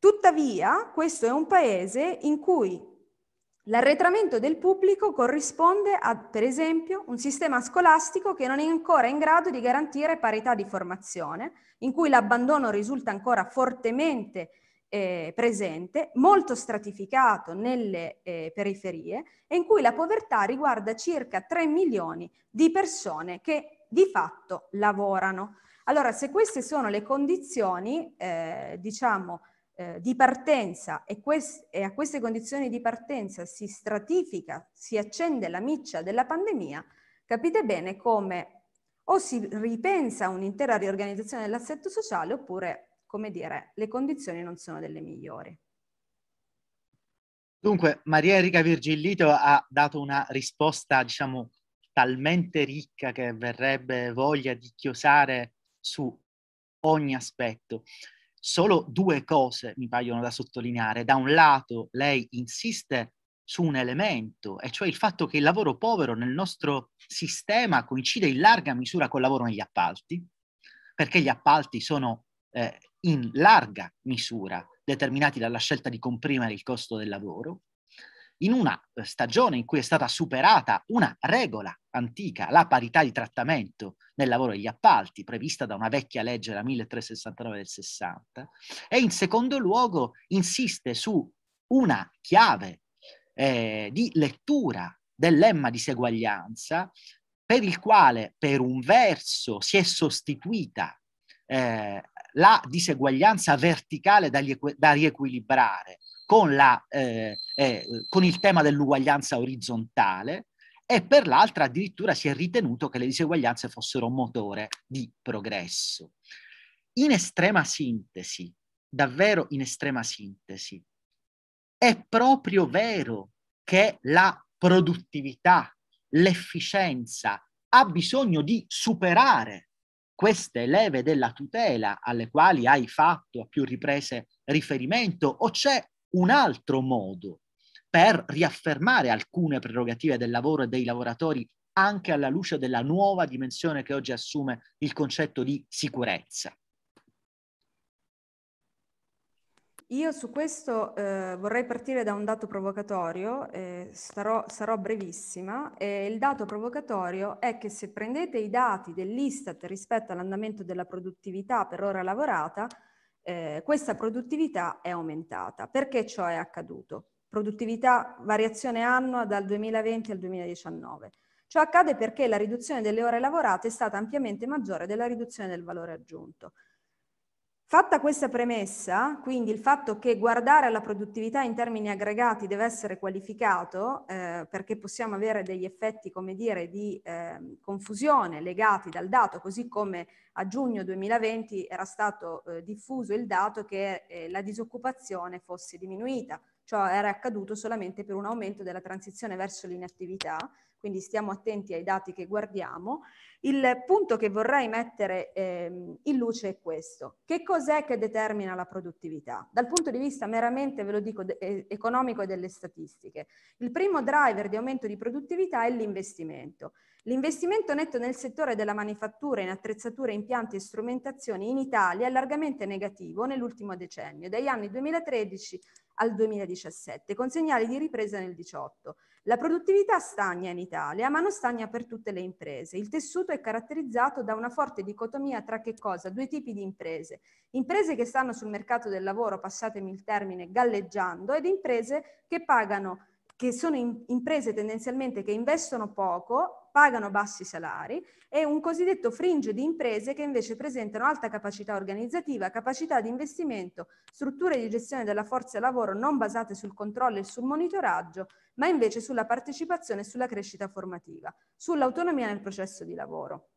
S3: Tuttavia, questo è un paese in cui l'arretramento del pubblico corrisponde a, per esempio, un sistema scolastico che non è ancora in grado di garantire parità di formazione, in cui l'abbandono risulta ancora fortemente eh, presente, molto stratificato nelle eh, periferie e in cui la povertà riguarda circa 3 milioni di persone che di fatto lavorano. Allora, se queste sono le condizioni, eh, diciamo, eh, di partenza e, e a queste condizioni di partenza si stratifica, si accende la miccia della pandemia, capite bene come o si ripensa un'intera riorganizzazione dell'assetto sociale oppure come dire, le condizioni non sono delle migliori.
S2: Dunque, Maria Enrica Virgillito ha dato una risposta, diciamo, talmente ricca che verrebbe voglia di chiosare su ogni aspetto. Solo due cose mi paiono da sottolineare. Da un lato, lei insiste su un elemento, e cioè il fatto che il lavoro povero nel nostro sistema coincide in larga misura col lavoro negli appalti, perché gli appalti sono eh, in larga misura determinati dalla scelta di comprimere il costo del lavoro. In una stagione in cui è stata superata una regola antica, la parità di trattamento nel lavoro degli appalti, prevista da una vecchia legge da 1369 del 60, e in secondo luogo insiste su una chiave eh, di lettura del lemma di seguaglianza per il quale per un verso si è sostituita eh, la diseguaglianza verticale da riequilibrare con, la, eh, eh, con il tema dell'uguaglianza orizzontale e per l'altra addirittura si è ritenuto che le diseguaglianze fossero motore di progresso. In estrema sintesi, davvero in estrema sintesi, è proprio vero che la produttività, l'efficienza ha bisogno di superare queste leve della tutela alle quali hai fatto a più riprese riferimento o c'è un altro modo per riaffermare alcune prerogative del lavoro e dei lavoratori anche alla luce della nuova dimensione che oggi assume il concetto di sicurezza.
S3: Io su questo eh, vorrei partire da un dato provocatorio, eh, starò, sarò brevissima. Eh, il dato provocatorio è che se prendete i dati dell'Istat rispetto all'andamento della produttività per ora lavorata, eh, questa produttività è aumentata. Perché ciò è accaduto? Produttività, variazione annua dal 2020 al 2019. Ciò accade perché la riduzione delle ore lavorate è stata ampiamente maggiore della riduzione del valore aggiunto. Fatta questa premessa, quindi il fatto che guardare alla produttività in termini aggregati deve essere qualificato eh, perché possiamo avere degli effetti, come dire, di eh, confusione legati dal dato, così come a giugno 2020 era stato eh, diffuso il dato che eh, la disoccupazione fosse diminuita, ciò era accaduto solamente per un aumento della transizione verso l'inattività, quindi stiamo attenti ai dati che guardiamo. Il punto che vorrei mettere eh, in luce è questo. Che cos'è che determina la produttività? Dal punto di vista meramente, ve lo dico, de- economico e delle statistiche. Il primo driver di aumento di produttività è l'investimento. L'investimento netto nel settore della manifattura in attrezzature, impianti e strumentazioni in Italia è largamente negativo nell'ultimo decennio, dagli anni 2013 al 2017, con segnali di ripresa nel 2018. La produttività stagna in Italia, ma non stagna per tutte le imprese. Il tessuto è caratterizzato da una forte dicotomia tra che cosa? Due tipi di imprese. Imprese che stanno sul mercato del lavoro, passatemi il termine, galleggiando, ed imprese che pagano che sono in, imprese tendenzialmente che investono poco, pagano bassi salari e un cosiddetto fringe di imprese che invece presentano alta capacità organizzativa, capacità di investimento, strutture di gestione della forza lavoro non basate sul controllo e sul monitoraggio, ma invece sulla partecipazione e sulla crescita formativa, sull'autonomia nel processo di lavoro.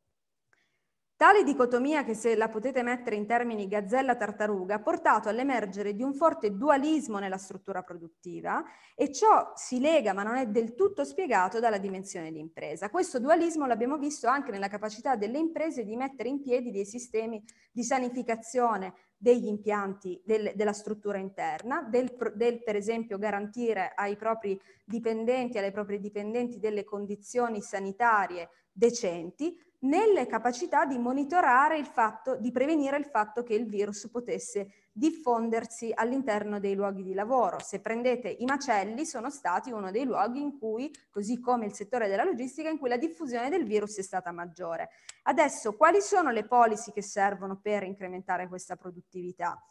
S3: Tale dicotomia, che se la potete mettere in termini gazzella-tartaruga, ha portato all'emergere di un forte dualismo nella struttura produttiva e ciò si lega, ma non è del tutto spiegato, dalla dimensione di impresa. Questo dualismo l'abbiamo visto anche nella capacità delle imprese di mettere in piedi dei sistemi di sanificazione degli impianti del, della struttura interna, del, del per esempio garantire ai propri dipendenti, alle proprie dipendenti delle condizioni sanitarie decenti, nelle capacità di monitorare il fatto, di prevenire il fatto che il virus potesse diffondersi all'interno dei luoghi di lavoro. Se prendete i macelli, sono stati uno dei luoghi in cui, così come il settore della logistica, in cui la diffusione del virus è stata maggiore. Adesso, quali sono le policy che servono per incrementare questa produttività?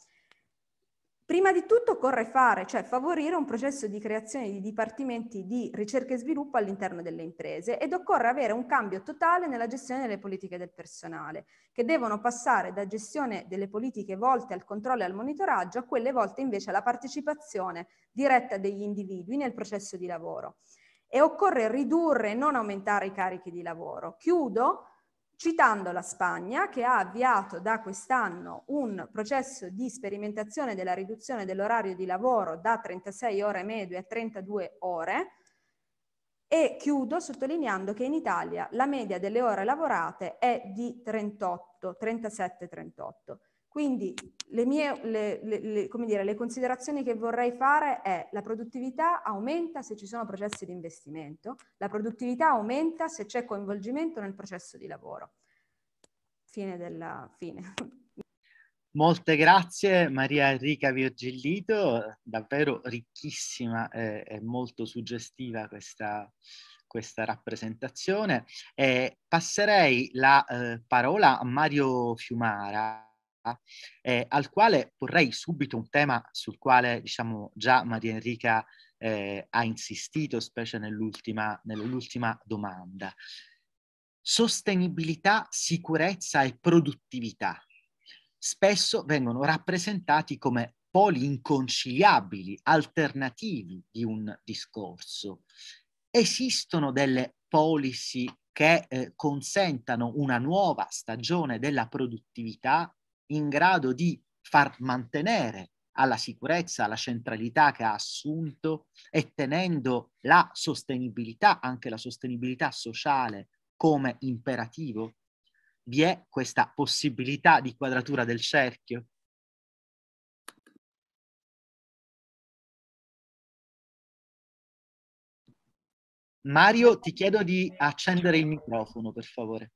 S3: Prima di tutto occorre fare, cioè favorire un processo di creazione di dipartimenti di ricerca e sviluppo all'interno delle imprese ed occorre avere un cambio totale nella gestione delle politiche del personale, che devono passare da gestione delle politiche volte al controllo e al monitoraggio a quelle volte invece alla partecipazione diretta degli individui nel processo di lavoro. E occorre ridurre e non aumentare i carichi di lavoro. Chiudo citando la Spagna che ha avviato da quest'anno un processo di sperimentazione della riduzione dell'orario di lavoro da 36 ore medio a 32 ore e chiudo sottolineando che in Italia la media delle ore lavorate è di 38, 37-38. Quindi le, mie, le, le, dire, le considerazioni che vorrei fare è la produttività aumenta se ci sono processi di investimento, la produttività aumenta se c'è coinvolgimento nel processo di lavoro. Fine della fine.
S2: Molte grazie Maria Enrica Virgillito, davvero ricchissima e, e molto suggestiva questa, questa rappresentazione. E passerei la eh, parola a Mario Fiumara, eh, al quale porrei subito un tema sul quale diciamo, già Maria Enrica eh, ha insistito, specie nell'ultima, nell'ultima domanda. Sostenibilità, sicurezza e produttività spesso vengono rappresentati come poli inconciliabili, alternativi di un discorso. Esistono delle policy che eh, consentano una nuova stagione della produttività in grado di far mantenere alla sicurezza la centralità che ha assunto e tenendo la sostenibilità, anche la sostenibilità sociale, come imperativo? Vi è questa possibilità di quadratura del cerchio? Mario, ti chiedo di accendere il microfono, per favore.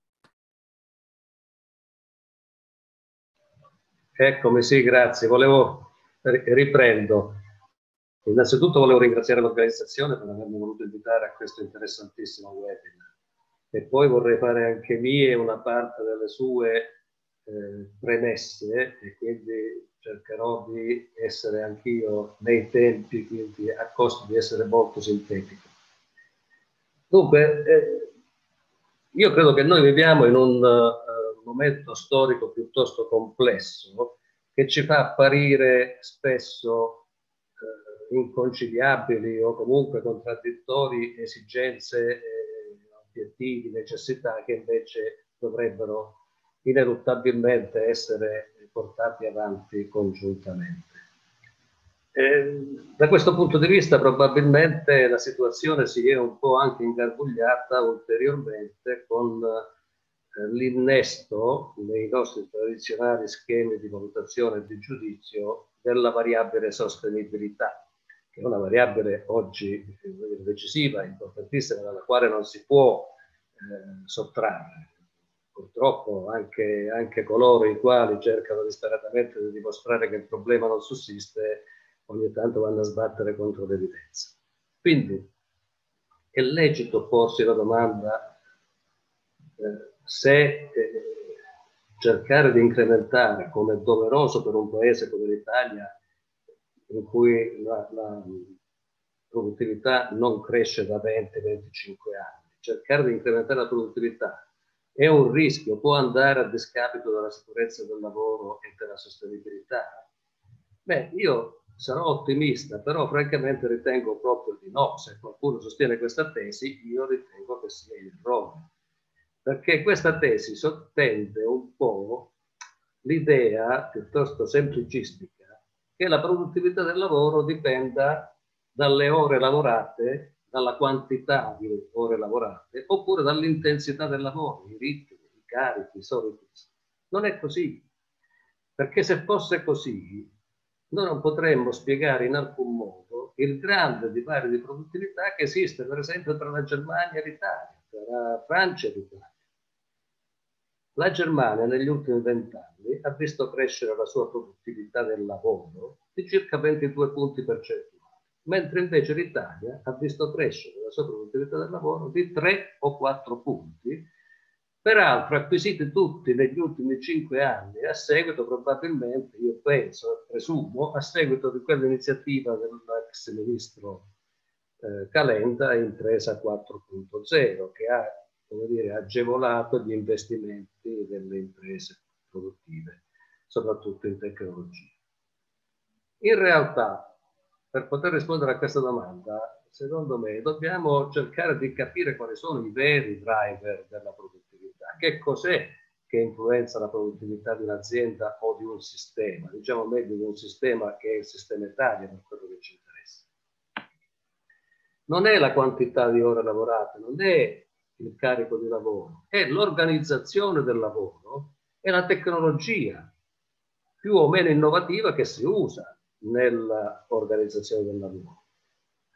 S4: Eccomi, sì, grazie. Volevo, riprendo. Innanzitutto volevo ringraziare l'organizzazione per avermi voluto invitare a questo interessantissimo webinar. E poi vorrei fare anche mie una parte delle sue eh, premesse e quindi cercherò di essere anch'io nei tempi, quindi a costo di essere molto sintetico. Dunque, eh, io credo che noi viviamo in un momento storico piuttosto complesso che ci fa apparire spesso uh, inconciliabili o comunque contraddittori esigenze, eh, obiettivi, necessità che invece dovrebbero ineluttabilmente essere portati avanti congiuntamente. Eh, da questo punto di vista probabilmente la situazione si è un po' anche ingarbugliata ulteriormente con eh, l'innesto nei nostri tradizionali schemi di valutazione e di giudizio della variabile sostenibilità, che è una variabile oggi eh, decisiva, importantissima, dalla quale non si può eh, sottrarre. Purtroppo anche, anche coloro i quali cercano disperatamente di dimostrare che il problema non sussiste ogni tanto vanno a sbattere contro l'evidenza. Quindi è lecito porsi la domanda eh, se eh, cercare di incrementare, come è doveroso per un paese come l'Italia, in cui la, la produttività non cresce da 20-25 anni, cercare di incrementare la produttività è un rischio, può andare a discapito della sicurezza del lavoro e della sostenibilità? Beh, io sarò ottimista, però francamente ritengo proprio di no. Se qualcuno sostiene questa tesi, io ritengo che sia il errore. Perché questa tesi sottende un po' l'idea piuttosto semplicistica che la produttività del lavoro dipenda dalle ore lavorate, dalla quantità di ore lavorate, oppure dall'intensità del lavoro, i ritmi, i carichi, i soliti. Non è così. Perché se fosse così, noi non potremmo spiegare in alcun modo il grande divario di produttività che esiste per esempio tra la Germania e l'Italia, tra Francia e l'Italia. La Germania negli ultimi vent'anni ha visto crescere la sua produttività del lavoro di circa 22 punti percentuali, mentre invece l'Italia ha visto crescere la sua produttività del lavoro di 3 o 4 punti peraltro acquisiti tutti negli ultimi cinque anni, a seguito probabilmente, io penso, presumo, a seguito di quell'iniziativa dell'ex ministro eh, Calenda, Impresa 4.0, che ha come dire, agevolato gli investimenti delle imprese produttive, soprattutto in tecnologia. In realtà, per poter rispondere a questa domanda, secondo me dobbiamo cercare di capire quali sono i veri driver della produttività che cos'è che influenza la produttività di un'azienda o di un sistema, diciamo meglio di un sistema che è il sistema Italia per quello che ci interessa. Non è la quantità di ore lavorate, non è il carico di lavoro, è l'organizzazione del lavoro e la tecnologia più o meno innovativa che si usa nell'organizzazione del lavoro.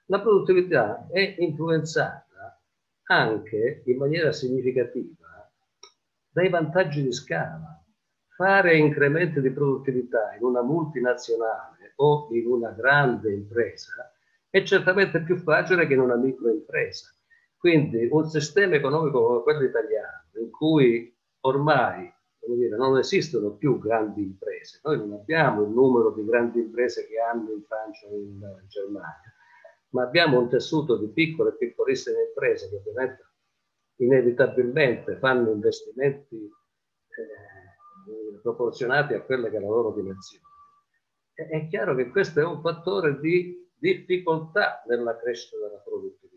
S4: La produttività è influenzata anche in maniera significativa dai vantaggi di scala. fare incrementi di produttività in una multinazionale o in una grande impresa è certamente più facile che in una microimpresa. Quindi un sistema economico come quello italiano, in cui ormai dire, non esistono più grandi imprese, noi non abbiamo il numero di grandi imprese che hanno in Francia o in Germania, ma abbiamo un tessuto di piccole e piccolissime imprese che ovviamente inevitabilmente fanno investimenti eh, proporzionati a quelle che è la loro dimensione. È chiaro che questo è un fattore di difficoltà nella crescita della produttività.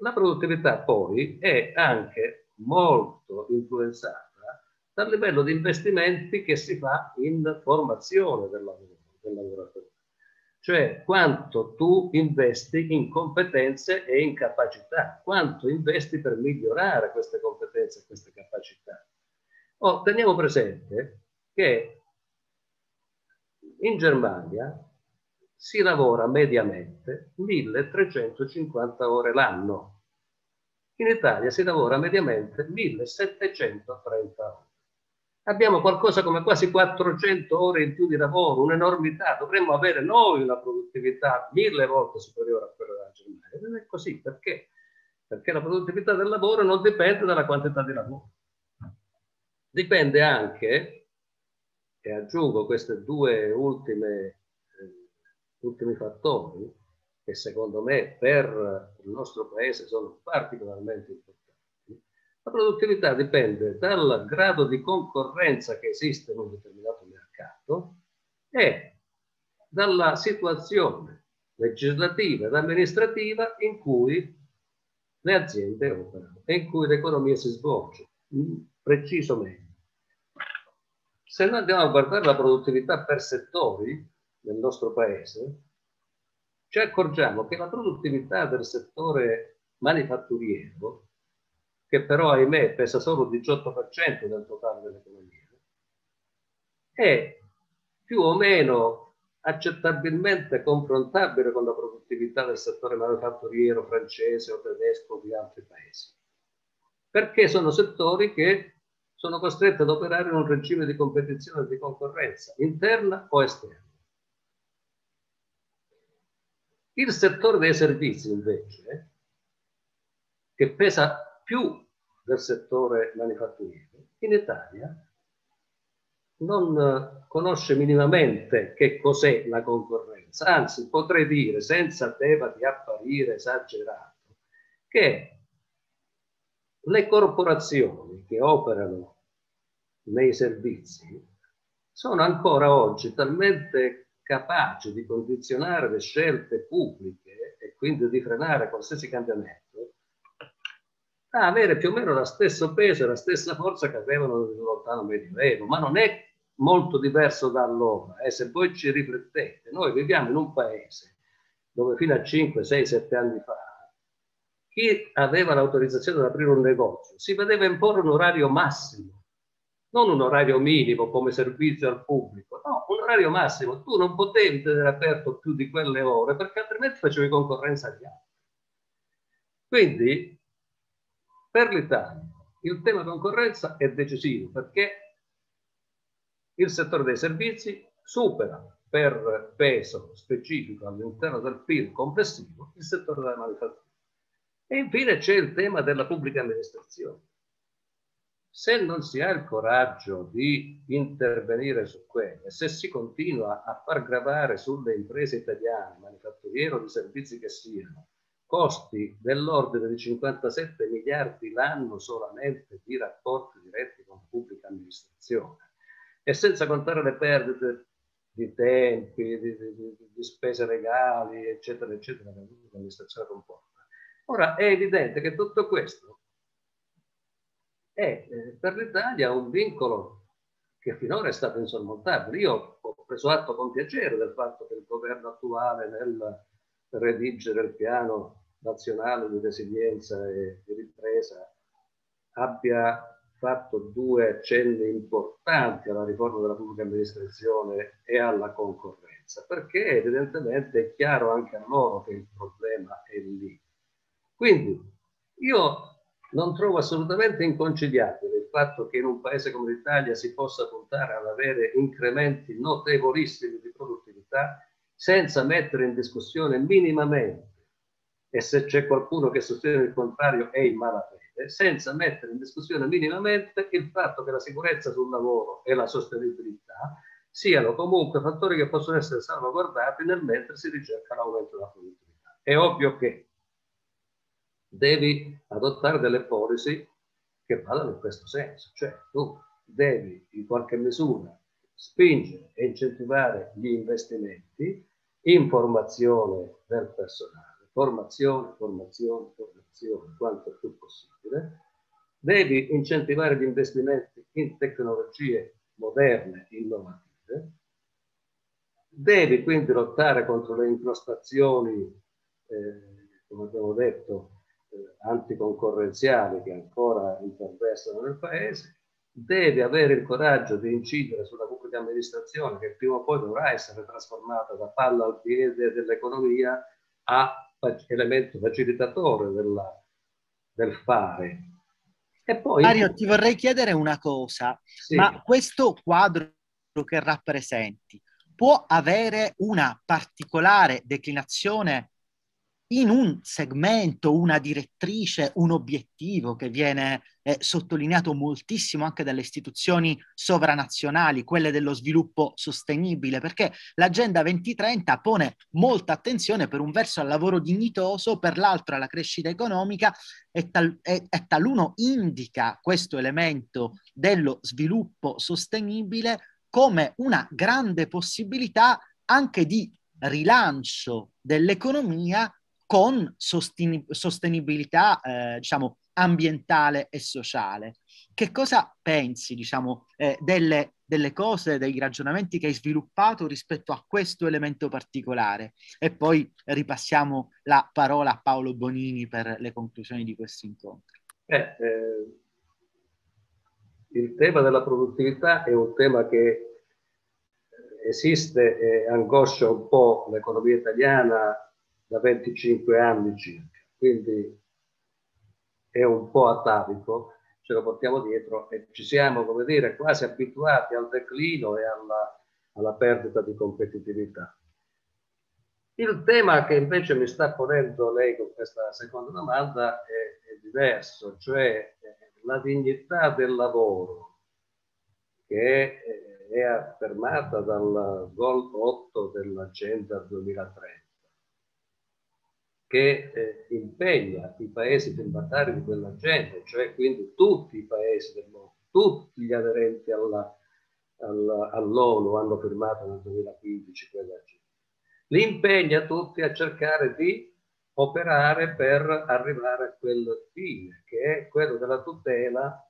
S4: La produttività poi è anche molto influenzata dal livello di investimenti che si fa in formazione del, lavoro, del lavoratore cioè quanto tu investi in competenze e in capacità, quanto investi per migliorare queste competenze e queste capacità. Oh, teniamo presente che in Germania si lavora mediamente 1350 ore l'anno. In Italia si lavora mediamente 1730 ore abbiamo qualcosa come quasi 400 ore in più di lavoro, un'enormità, dovremmo avere noi una produttività mille volte superiore a quella della Germania. Non è così, perché? Perché la produttività del lavoro non dipende dalla quantità di lavoro. Dipende anche, e aggiungo questi due ultime, ultimi fattori, che secondo me per il nostro paese sono particolarmente importanti la produttività dipende dal grado di concorrenza che esiste in un determinato mercato e dalla situazione legislativa ed amministrativa in cui le aziende operano e in cui l'economia si svolge. Preciso meglio. Se noi andiamo a guardare la produttività per settori nel nostro paese, ci accorgiamo che la produttività del settore manifatturiero che però ahimè pesa solo il 18% del totale dell'economia, è più o meno accettabilmente confrontabile con la produttività del settore manifatturiero francese o tedesco o di altri paesi, perché sono settori che sono costretti ad operare in un regime di competizione e di concorrenza interna o esterna. Il settore dei servizi invece, che pesa più del settore manifatturiero, in Italia non conosce minimamente che cos'è la concorrenza, anzi potrei dire senza tema di apparire esagerato che le corporazioni che operano nei servizi sono ancora oggi talmente capaci di condizionare le scelte pubbliche e quindi di frenare qualsiasi cambiamento a avere più o meno lo stesso peso e la stessa forza che avevano nel lontano medioevo, ma non è molto diverso da allora. E eh, se voi ci riflettete, noi viviamo in un paese dove fino a 5, 6, 7 anni fa chi aveva l'autorizzazione ad aprire un negozio si vedeva imporre un orario massimo, non un orario minimo come servizio al pubblico, no, orario massimo. Tu non potevi tenere aperto più di quelle ore perché altrimenti facevi concorrenza agli altri. Quindi per l'Italia il tema concorrenza è decisivo perché il settore dei servizi supera per peso specifico all'interno del PIL complessivo il settore della manifattura. E infine c'è il tema della pubblica amministrazione. Se non si ha il coraggio di intervenire su quelle, se si continua a far gravare sulle imprese italiane, manifatturiere o di servizi che siano, costi dell'ordine di 57 miliardi l'anno solamente di rapporti diretti con la pubblica amministrazione e senza contare le perdite di tempi, di, di, di spese legali, eccetera, eccetera, che la pubblica amministrazione comporta. Ora è evidente che tutto questo è eh, per l'Italia un vincolo che finora è stato insormontabile. Io ho preso atto con piacere del fatto che il governo attuale nel redigere il piano nazionale di resilienza e di ripresa abbia fatto due accenni importanti alla riforma della pubblica amministrazione e alla concorrenza, perché evidentemente è chiaro anche a loro che il problema è lì. Quindi io non trovo assolutamente inconciliabile il fatto che in un paese come l'Italia si possa puntare ad avere incrementi notevolissimi di produttività senza mettere in discussione minimamente, e se c'è qualcuno che sostiene il contrario è in malafede, senza mettere in discussione minimamente il fatto che la sicurezza sul lavoro e la sostenibilità siano comunque fattori che possono essere salvaguardati nel mentre si ricerca l'aumento della produttività. È ovvio che devi adottare delle policy che vadano in questo senso, cioè tu devi in qualche misura spingere e incentivare gli investimenti in formazione del personale, formazione, formazione, formazione, quanto più possibile. Devi incentivare gli investimenti in tecnologie moderne, innovative. Devi quindi lottare contro le incrostazioni, eh, come abbiamo detto, anticoncorrenziali che ancora imperversano nel paese, deve avere il coraggio di incidere sulla pubblica amministrazione che prima o poi dovrà essere trasformata da palla al piede dell'economia a elemento facilitatore della, del fare.
S2: E poi... Mario, ti vorrei chiedere una cosa, sì. ma questo quadro che rappresenti può avere una particolare declinazione in un segmento, una direttrice, un obiettivo che viene eh, sottolineato moltissimo anche dalle istituzioni sovranazionali, quelle dello sviluppo sostenibile, perché l'Agenda 2030 pone molta attenzione per un verso al lavoro dignitoso, per l'altro alla crescita economica e, tal- e, e taluno indica questo elemento dello sviluppo sostenibile come una grande possibilità anche di rilancio dell'economia con sosten- sostenibilità, eh, diciamo, ambientale e sociale. Che cosa pensi, diciamo, eh, delle, delle cose, dei ragionamenti che hai sviluppato rispetto a questo elemento particolare? E poi ripassiamo la parola a Paolo Bonini per le conclusioni di questo incontro.
S4: Eh, eh, il tema della produttività è un tema che esiste e angoscia un po' l'economia italiana da 25 anni circa, quindi è un po' atavico, ce lo portiamo dietro e ci siamo, come dire, quasi abituati al declino e alla, alla perdita di competitività. Il tema che invece mi sta ponendo lei con questa seconda domanda è, è diverso, cioè eh, la dignità del lavoro che è, affermata dal Goal 8 dell'Agenda 2030 che eh, impegna i paesi firmatari di quell'agenda, cioè quindi tutti i paesi del mondo, tutti gli aderenti all'ONU hanno firmato nel 2015 quell'agenda. Li impegna tutti a cercare di operare per arrivare a quel fine, che è quello della tutela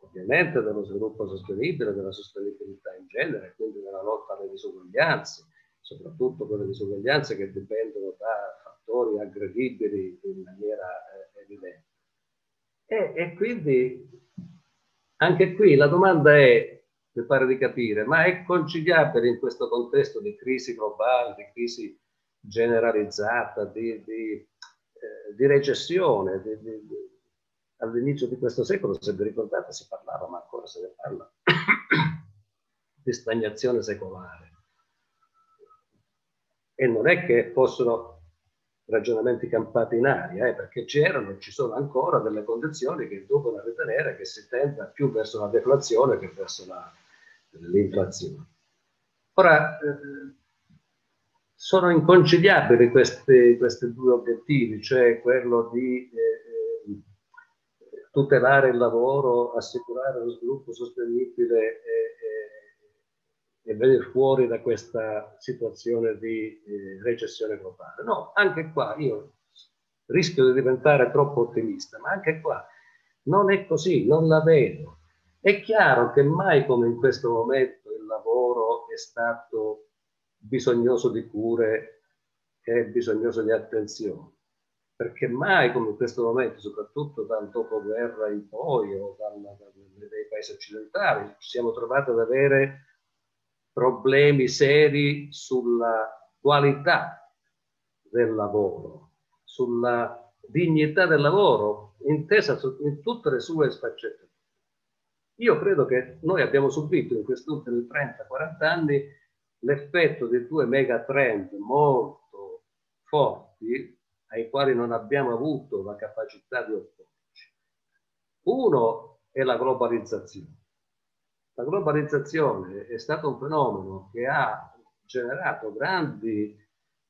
S4: ovviamente dello sviluppo sostenibile, della sostenibilità in genere, quindi della lotta alle disuguaglianze, soprattutto quelle disuguaglianze che dipendono da fattori aggredibili in maniera eh, evidente. E, e, quindi anche qui la domanda è, per fare di capire, ma è conciliabile in questo contesto di crisi globale, di crisi generalizzata, di, di, eh, di recessione, di, all'inizio di questo secolo, se vi ricordate, si parlava, ma ancora se ne parla, di stagnazione secolare e non è che fossero ragionamenti campati in aria, eh, perché c'erano e ci sono ancora delle condizioni che inducono a ritenere che si tenda più verso la deflazione che verso la, l'inflazione. Ora, eh, sono inconciliabili questi, questi, due obiettivi, cioè quello di eh, eh tutelare il lavoro, assicurare lo sviluppo sostenibile e e venire fuori da questa situazione di eh, recessione globale. No, anche qua io rischio di diventare troppo ottimista, ma anche qua non è così, non la vedo. È chiaro che mai come in questo momento il lavoro è stato bisognoso di cure e bisognoso di attenzione, perché mai come in questo momento, soprattutto dal dopoguerra in poi o dai paesi occidentali, ci siamo trovati ad avere problemi seri sulla qualità del lavoro, sulla dignità del lavoro. intesa in tutte le sue sfaccettature. Io credo che noi abbiamo subito in questi ultimi 30-40 anni l'effetto di due megatrend molto forti ai quali non abbiamo avuto la capacità di opporci. Uno è la globalizzazione. La globalizzazione è stato un fenomeno che ha generato grandi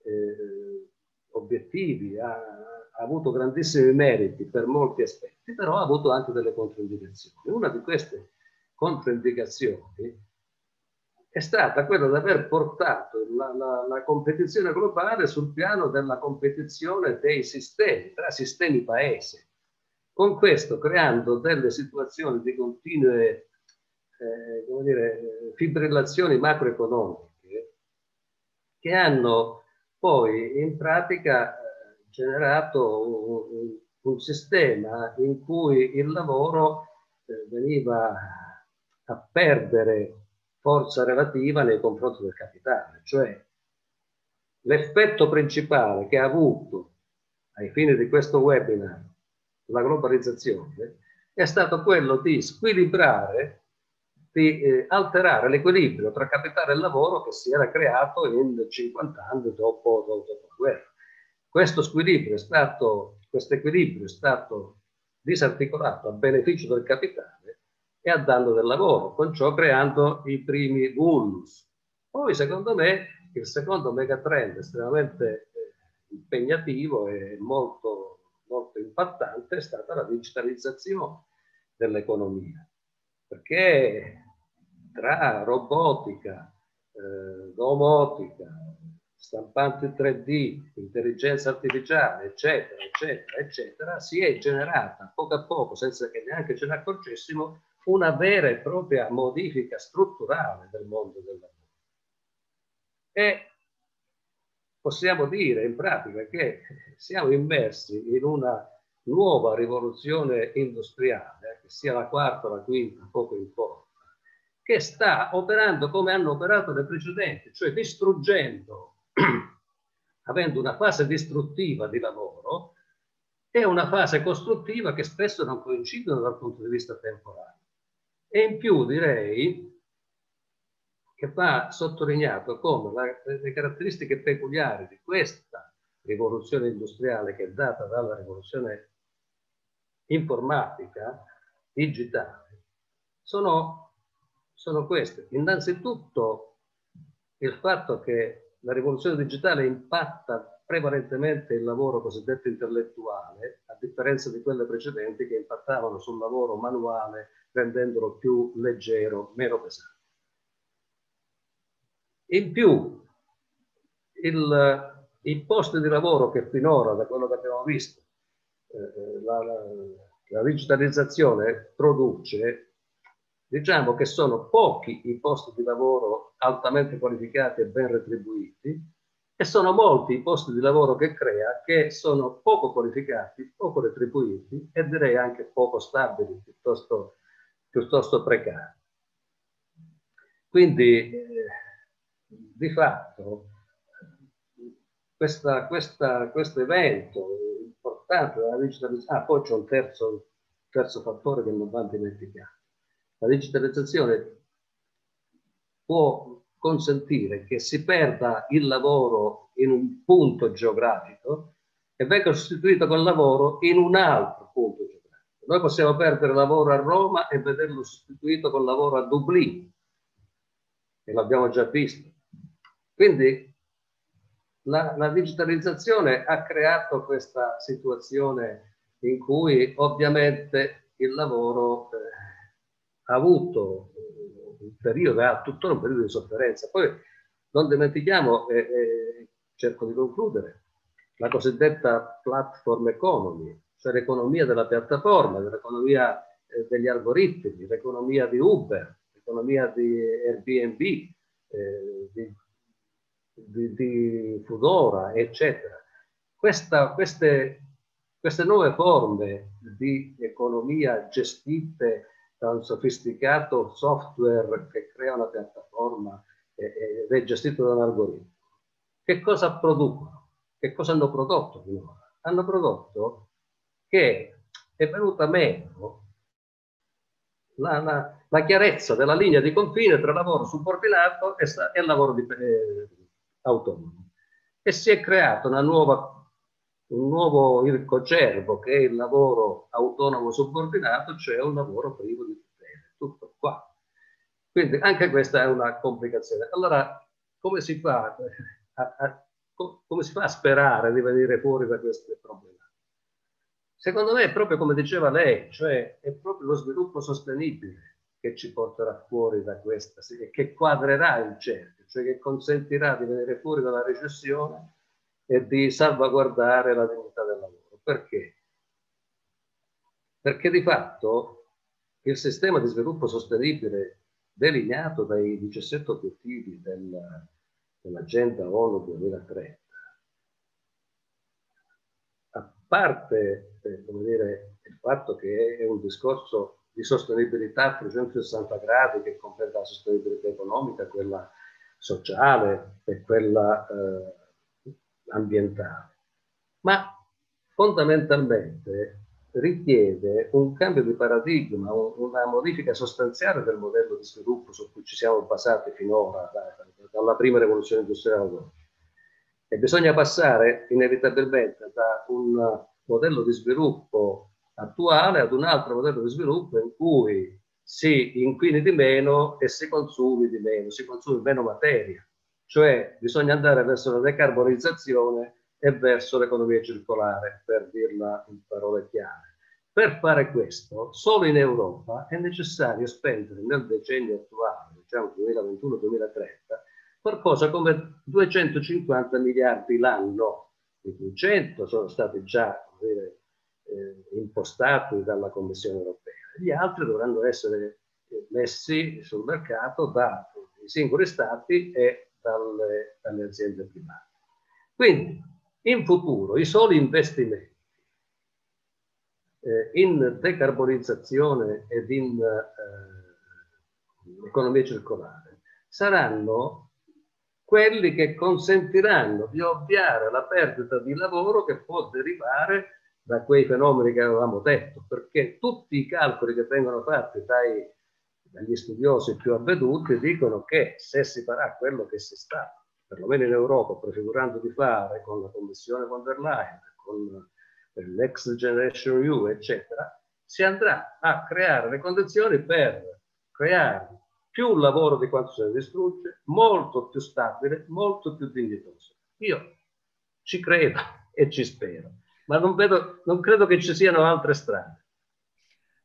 S4: eh, obiettivi, ha, ha, avuto grandissimi meriti per molti aspetti, però ha avuto anche delle controindicazioni. Una di queste controindicazioni è stata quella di aver portato la, la, la, competizione globale sul piano della competizione dei sistemi, tra sistemi paesi. Con questo creando delle situazioni di continue eh, dire, fibrillazioni macroeconomiche che hanno poi in pratica eh, generato un, un, sistema in cui il lavoro eh, veniva a perdere forza relativa nei confronti del capitale, cioè l'effetto principale che ha avuto ai fini di questo webinar la globalizzazione è stato quello di squilibrare, di eh, alterare l'equilibrio tra capitale e lavoro che si era creato in 50 anni dopo, dopo la guerra. Questo squilibrio è stato, questo equilibrio è stato disarticolato a beneficio del capitale e a danno del lavoro, con ciò creando i primi vulnus. Poi, secondo me, il secondo megatrend estremamente eh, impegnativo e molto, molto impattante è stata la digitalizzazione dell'economia, perché tra robotica, eh, domotica, stampanti 3D, intelligenza artificiale, eccetera, eccetera, eccetera, si è generata poco a poco, senza che neanche ce ne accorgessimo, una vera e propria modifica strutturale del mondo del lavoro. E possiamo dire in pratica che siamo immersi in una nuova rivoluzione industriale, che sia la quarta o la quinta, poco importa, che sta operando come hanno operato le precedenti, cioè distruggendo, avendo una fase distruttiva di lavoro e una fase costruttiva che spesso non coincidono dal punto di vista temporale. E in più direi che va sottolineato come la, le caratteristiche peculiari di questa rivoluzione industriale che è data dalla rivoluzione informatica, digitale, sono, sono queste. Innanzitutto il fatto che la rivoluzione digitale impatta prevalentemente il lavoro cosiddetto intellettuale, a differenza di quelle precedenti che impattavano sul lavoro manuale rendendolo più leggero, meno pesante. In più, il, i posti di lavoro che finora, da quello che abbiamo visto, eh, la, la, la digitalizzazione produce, diciamo che sono pochi i posti di lavoro altamente qualificati e ben retribuiti, e sono molti i posti di lavoro che crea che sono poco qualificati, poco retribuiti e direi anche poco stabili, piuttosto piuttosto precario. Quindi, eh, di fatto, questa, questa, questo evento importante della digitalizzazione, ah, poi c'è un terzo, terzo fattore che non va dimenticato. La digitalizzazione può consentire che si perda il lavoro in un punto geografico e venga sostituito col lavoro in un altro punto geografico. Noi possiamo perdere lavoro a Roma e vederlo sostituito con lavoro a Dublino, e l'abbiamo già visto. Quindi la, la, digitalizzazione ha creato questa situazione in cui ovviamente il lavoro eh, ha avuto un periodo, ha tuttora un periodo di sofferenza. Poi non dimentichiamo, e eh, cerco di concludere, la cosiddetta platform economy, cioè l'economia della piattaforma, l'economia eh, degli algoritmi, l'economia di Uber, l'economia di Airbnb, eh, di, di, di, Fudora, eccetera. Questa, queste, queste nuove forme di economia gestite da un sofisticato software che crea una piattaforma ed è gestito da un algoritmo. Che cosa producono? Che cosa hanno prodotto finora? Hanno prodotto che è venuta meno la, la, la, chiarezza della linea di confine tra lavoro subordinato e, e lavoro di, eh, autonomo. E si è creato una nuova, un nuovo ircocervo che è il lavoro autonomo subordinato, cioè un lavoro privo di tutele. Tutto qua. Quindi anche questa è una complicazione. Allora, come si fa a, a, come si fa a sperare di venire fuori da queste problemi? Secondo me è proprio come diceva lei, cioè è proprio lo sviluppo sostenibile che ci porterà fuori da questa, che quadrerà il cerchio, cioè che consentirà di venire fuori dalla recessione e di salvaguardare la dignità del lavoro. Perché? Perché di fatto il sistema di sviluppo sostenibile delineato dai 17 obiettivi del, dell'agenda ONU 2030 parte eh, dire, il fatto che è un discorso di sostenibilità a 360 gradi che comprende la sostenibilità economica, quella sociale e quella eh, ambientale, ma fondamentalmente richiede un cambio di paradigma, una modifica sostanziale del modello di sviluppo su cui ci siamo basati finora, dalla prima rivoluzione industriale ad oggi. E bisogna passare inevitabilmente da un modello di sviluppo attuale ad un altro modello di sviluppo in cui si inquini di meno e si consumi di meno, si consumi meno materia. Cioè bisogna andare verso la decarbonizzazione e verso l'economia circolare, per dirla in parole chiare. Per fare questo, solo in Europa è necessario spendere nel decennio attuale, diciamo 2021-2030, qualcosa come 250 miliardi l'anno, cui 100 sono stati già dire, eh, impostati dalla Commissione europea. Gli altri dovranno essere eh, messi sul mercato dai singoli stati e dalle, dalle aziende private. Quindi, in futuro, i soli investimenti eh, in decarbonizzazione ed in eh, economia circolare saranno quelli che consentiranno di ovviare la perdita di lavoro che può derivare da quei fenomeni che avevamo detto, perché tutti i calcoli che vengono fatti dai, dagli studiosi più avveduti dicono che se si farà quello che si sta, perlomeno in Europa, prefigurando di fare con la Commissione von der Leyen, con l'Ex Generation EU, eccetera, si andrà a creare le condizioni per creare più lavoro di quanto se ne distrugge, molto più stabile, molto più dignitoso. Io ci credo e ci spero, ma non, vedo, non credo che ci siano altre strade.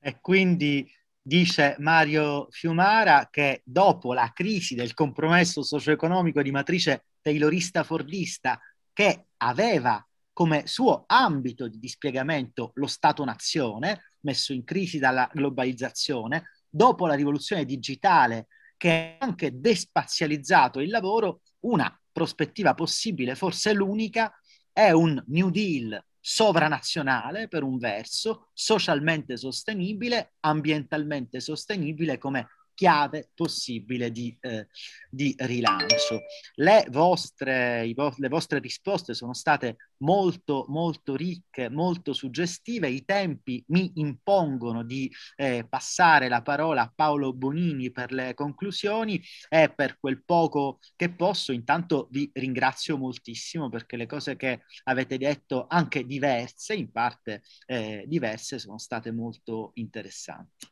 S2: E quindi dice Mario Fiumara che dopo la crisi del compromesso socio-economico di matrice taylorista-fordista che aveva come suo ambito di dispiegamento lo Stato-nazione, messo in crisi dalla globalizzazione, dopo la rivoluzione digitale che ha anche despazializzato il lavoro, una prospettiva possibile, forse l'unica, è un New Deal sovranazionale per un verso, socialmente sostenibile, ambientalmente sostenibile come chiave possibile di, eh, di rilancio. Le vostre, vo- le vostre risposte sono state molto, molto ricche, molto suggestive. I tempi mi impongono di eh, passare la parola a Paolo Bonini per le conclusioni e per quel poco che posso, intanto vi ringrazio moltissimo perché le cose che avete detto, anche diverse, in parte eh, diverse, sono state molto interessanti.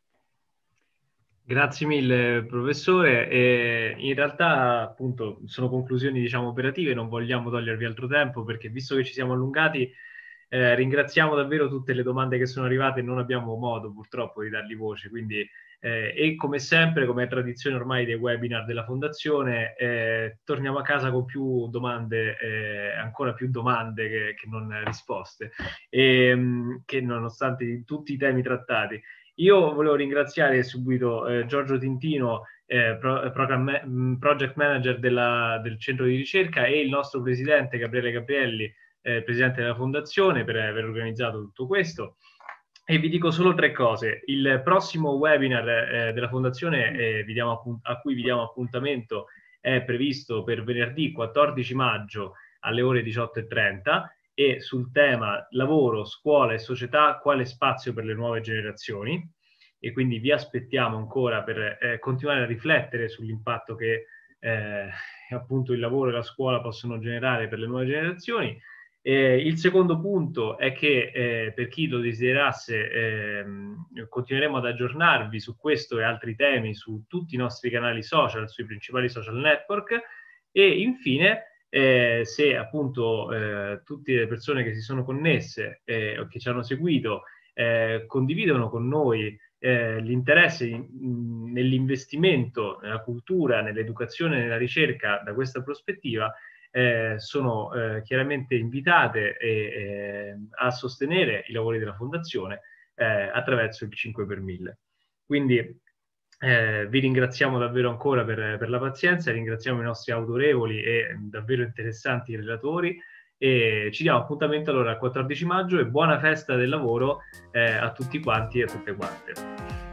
S1: Grazie mille professore. E in realtà appunto sono conclusioni diciamo operative, non vogliamo togliervi altro tempo perché visto che ci siamo allungati eh, ringraziamo davvero tutte le domande che sono arrivate e non abbiamo modo purtroppo di dargli voce, quindi eh, e come sempre, come è tradizione ormai dei webinar della Fondazione, eh, torniamo a casa con più domande, eh, ancora più domande che, che non risposte, e, ehm, che nonostante tutti i temi trattati. Io volevo ringraziare subito eh, Giorgio Tintino, eh, pro, eh, mm, project manager della, del centro di ricerca e il nostro presidente Gabriele Gabrielli, eh, presidente della fondazione, per aver organizzato tutto questo. E vi dico solo tre cose. Il prossimo webinar eh, della fondazione eh, a cui vi diamo appuntamento è previsto per venerdì 14 maggio alle ore 18.30 e sul tema lavoro, scuola e società, quale spazio per le nuove generazioni e quindi vi aspettiamo ancora per eh, continuare a riflettere sull'impatto che eh, appunto il lavoro e la scuola possono generare per le nuove generazioni. Eh, il secondo punto è che eh, per chi lo desiderasse eh, continueremo ad aggiornarvi su questo e altri temi su tutti i nostri canali social, sui principali social network e infine eh, se appunto eh, tutte le persone che si sono connesse eh, o che ci hanno seguito condividono con noi eh, l'interesse in, nell'investimento nella cultura, nell'educazione nella ricerca da questa prospettiva eh, sono eh, chiaramente invitate e, eh, a sostenere i lavori della Fondazione eh, attraverso il 5 per 1000. Quindi eh, vi ringraziamo davvero ancora per, per, la pazienza, ringraziamo i nostri autorevoli e davvero interessanti relatori e ci diamo appuntamento allora al 14 maggio e buona festa del lavoro eh, a tutti quanti e a tutte quante.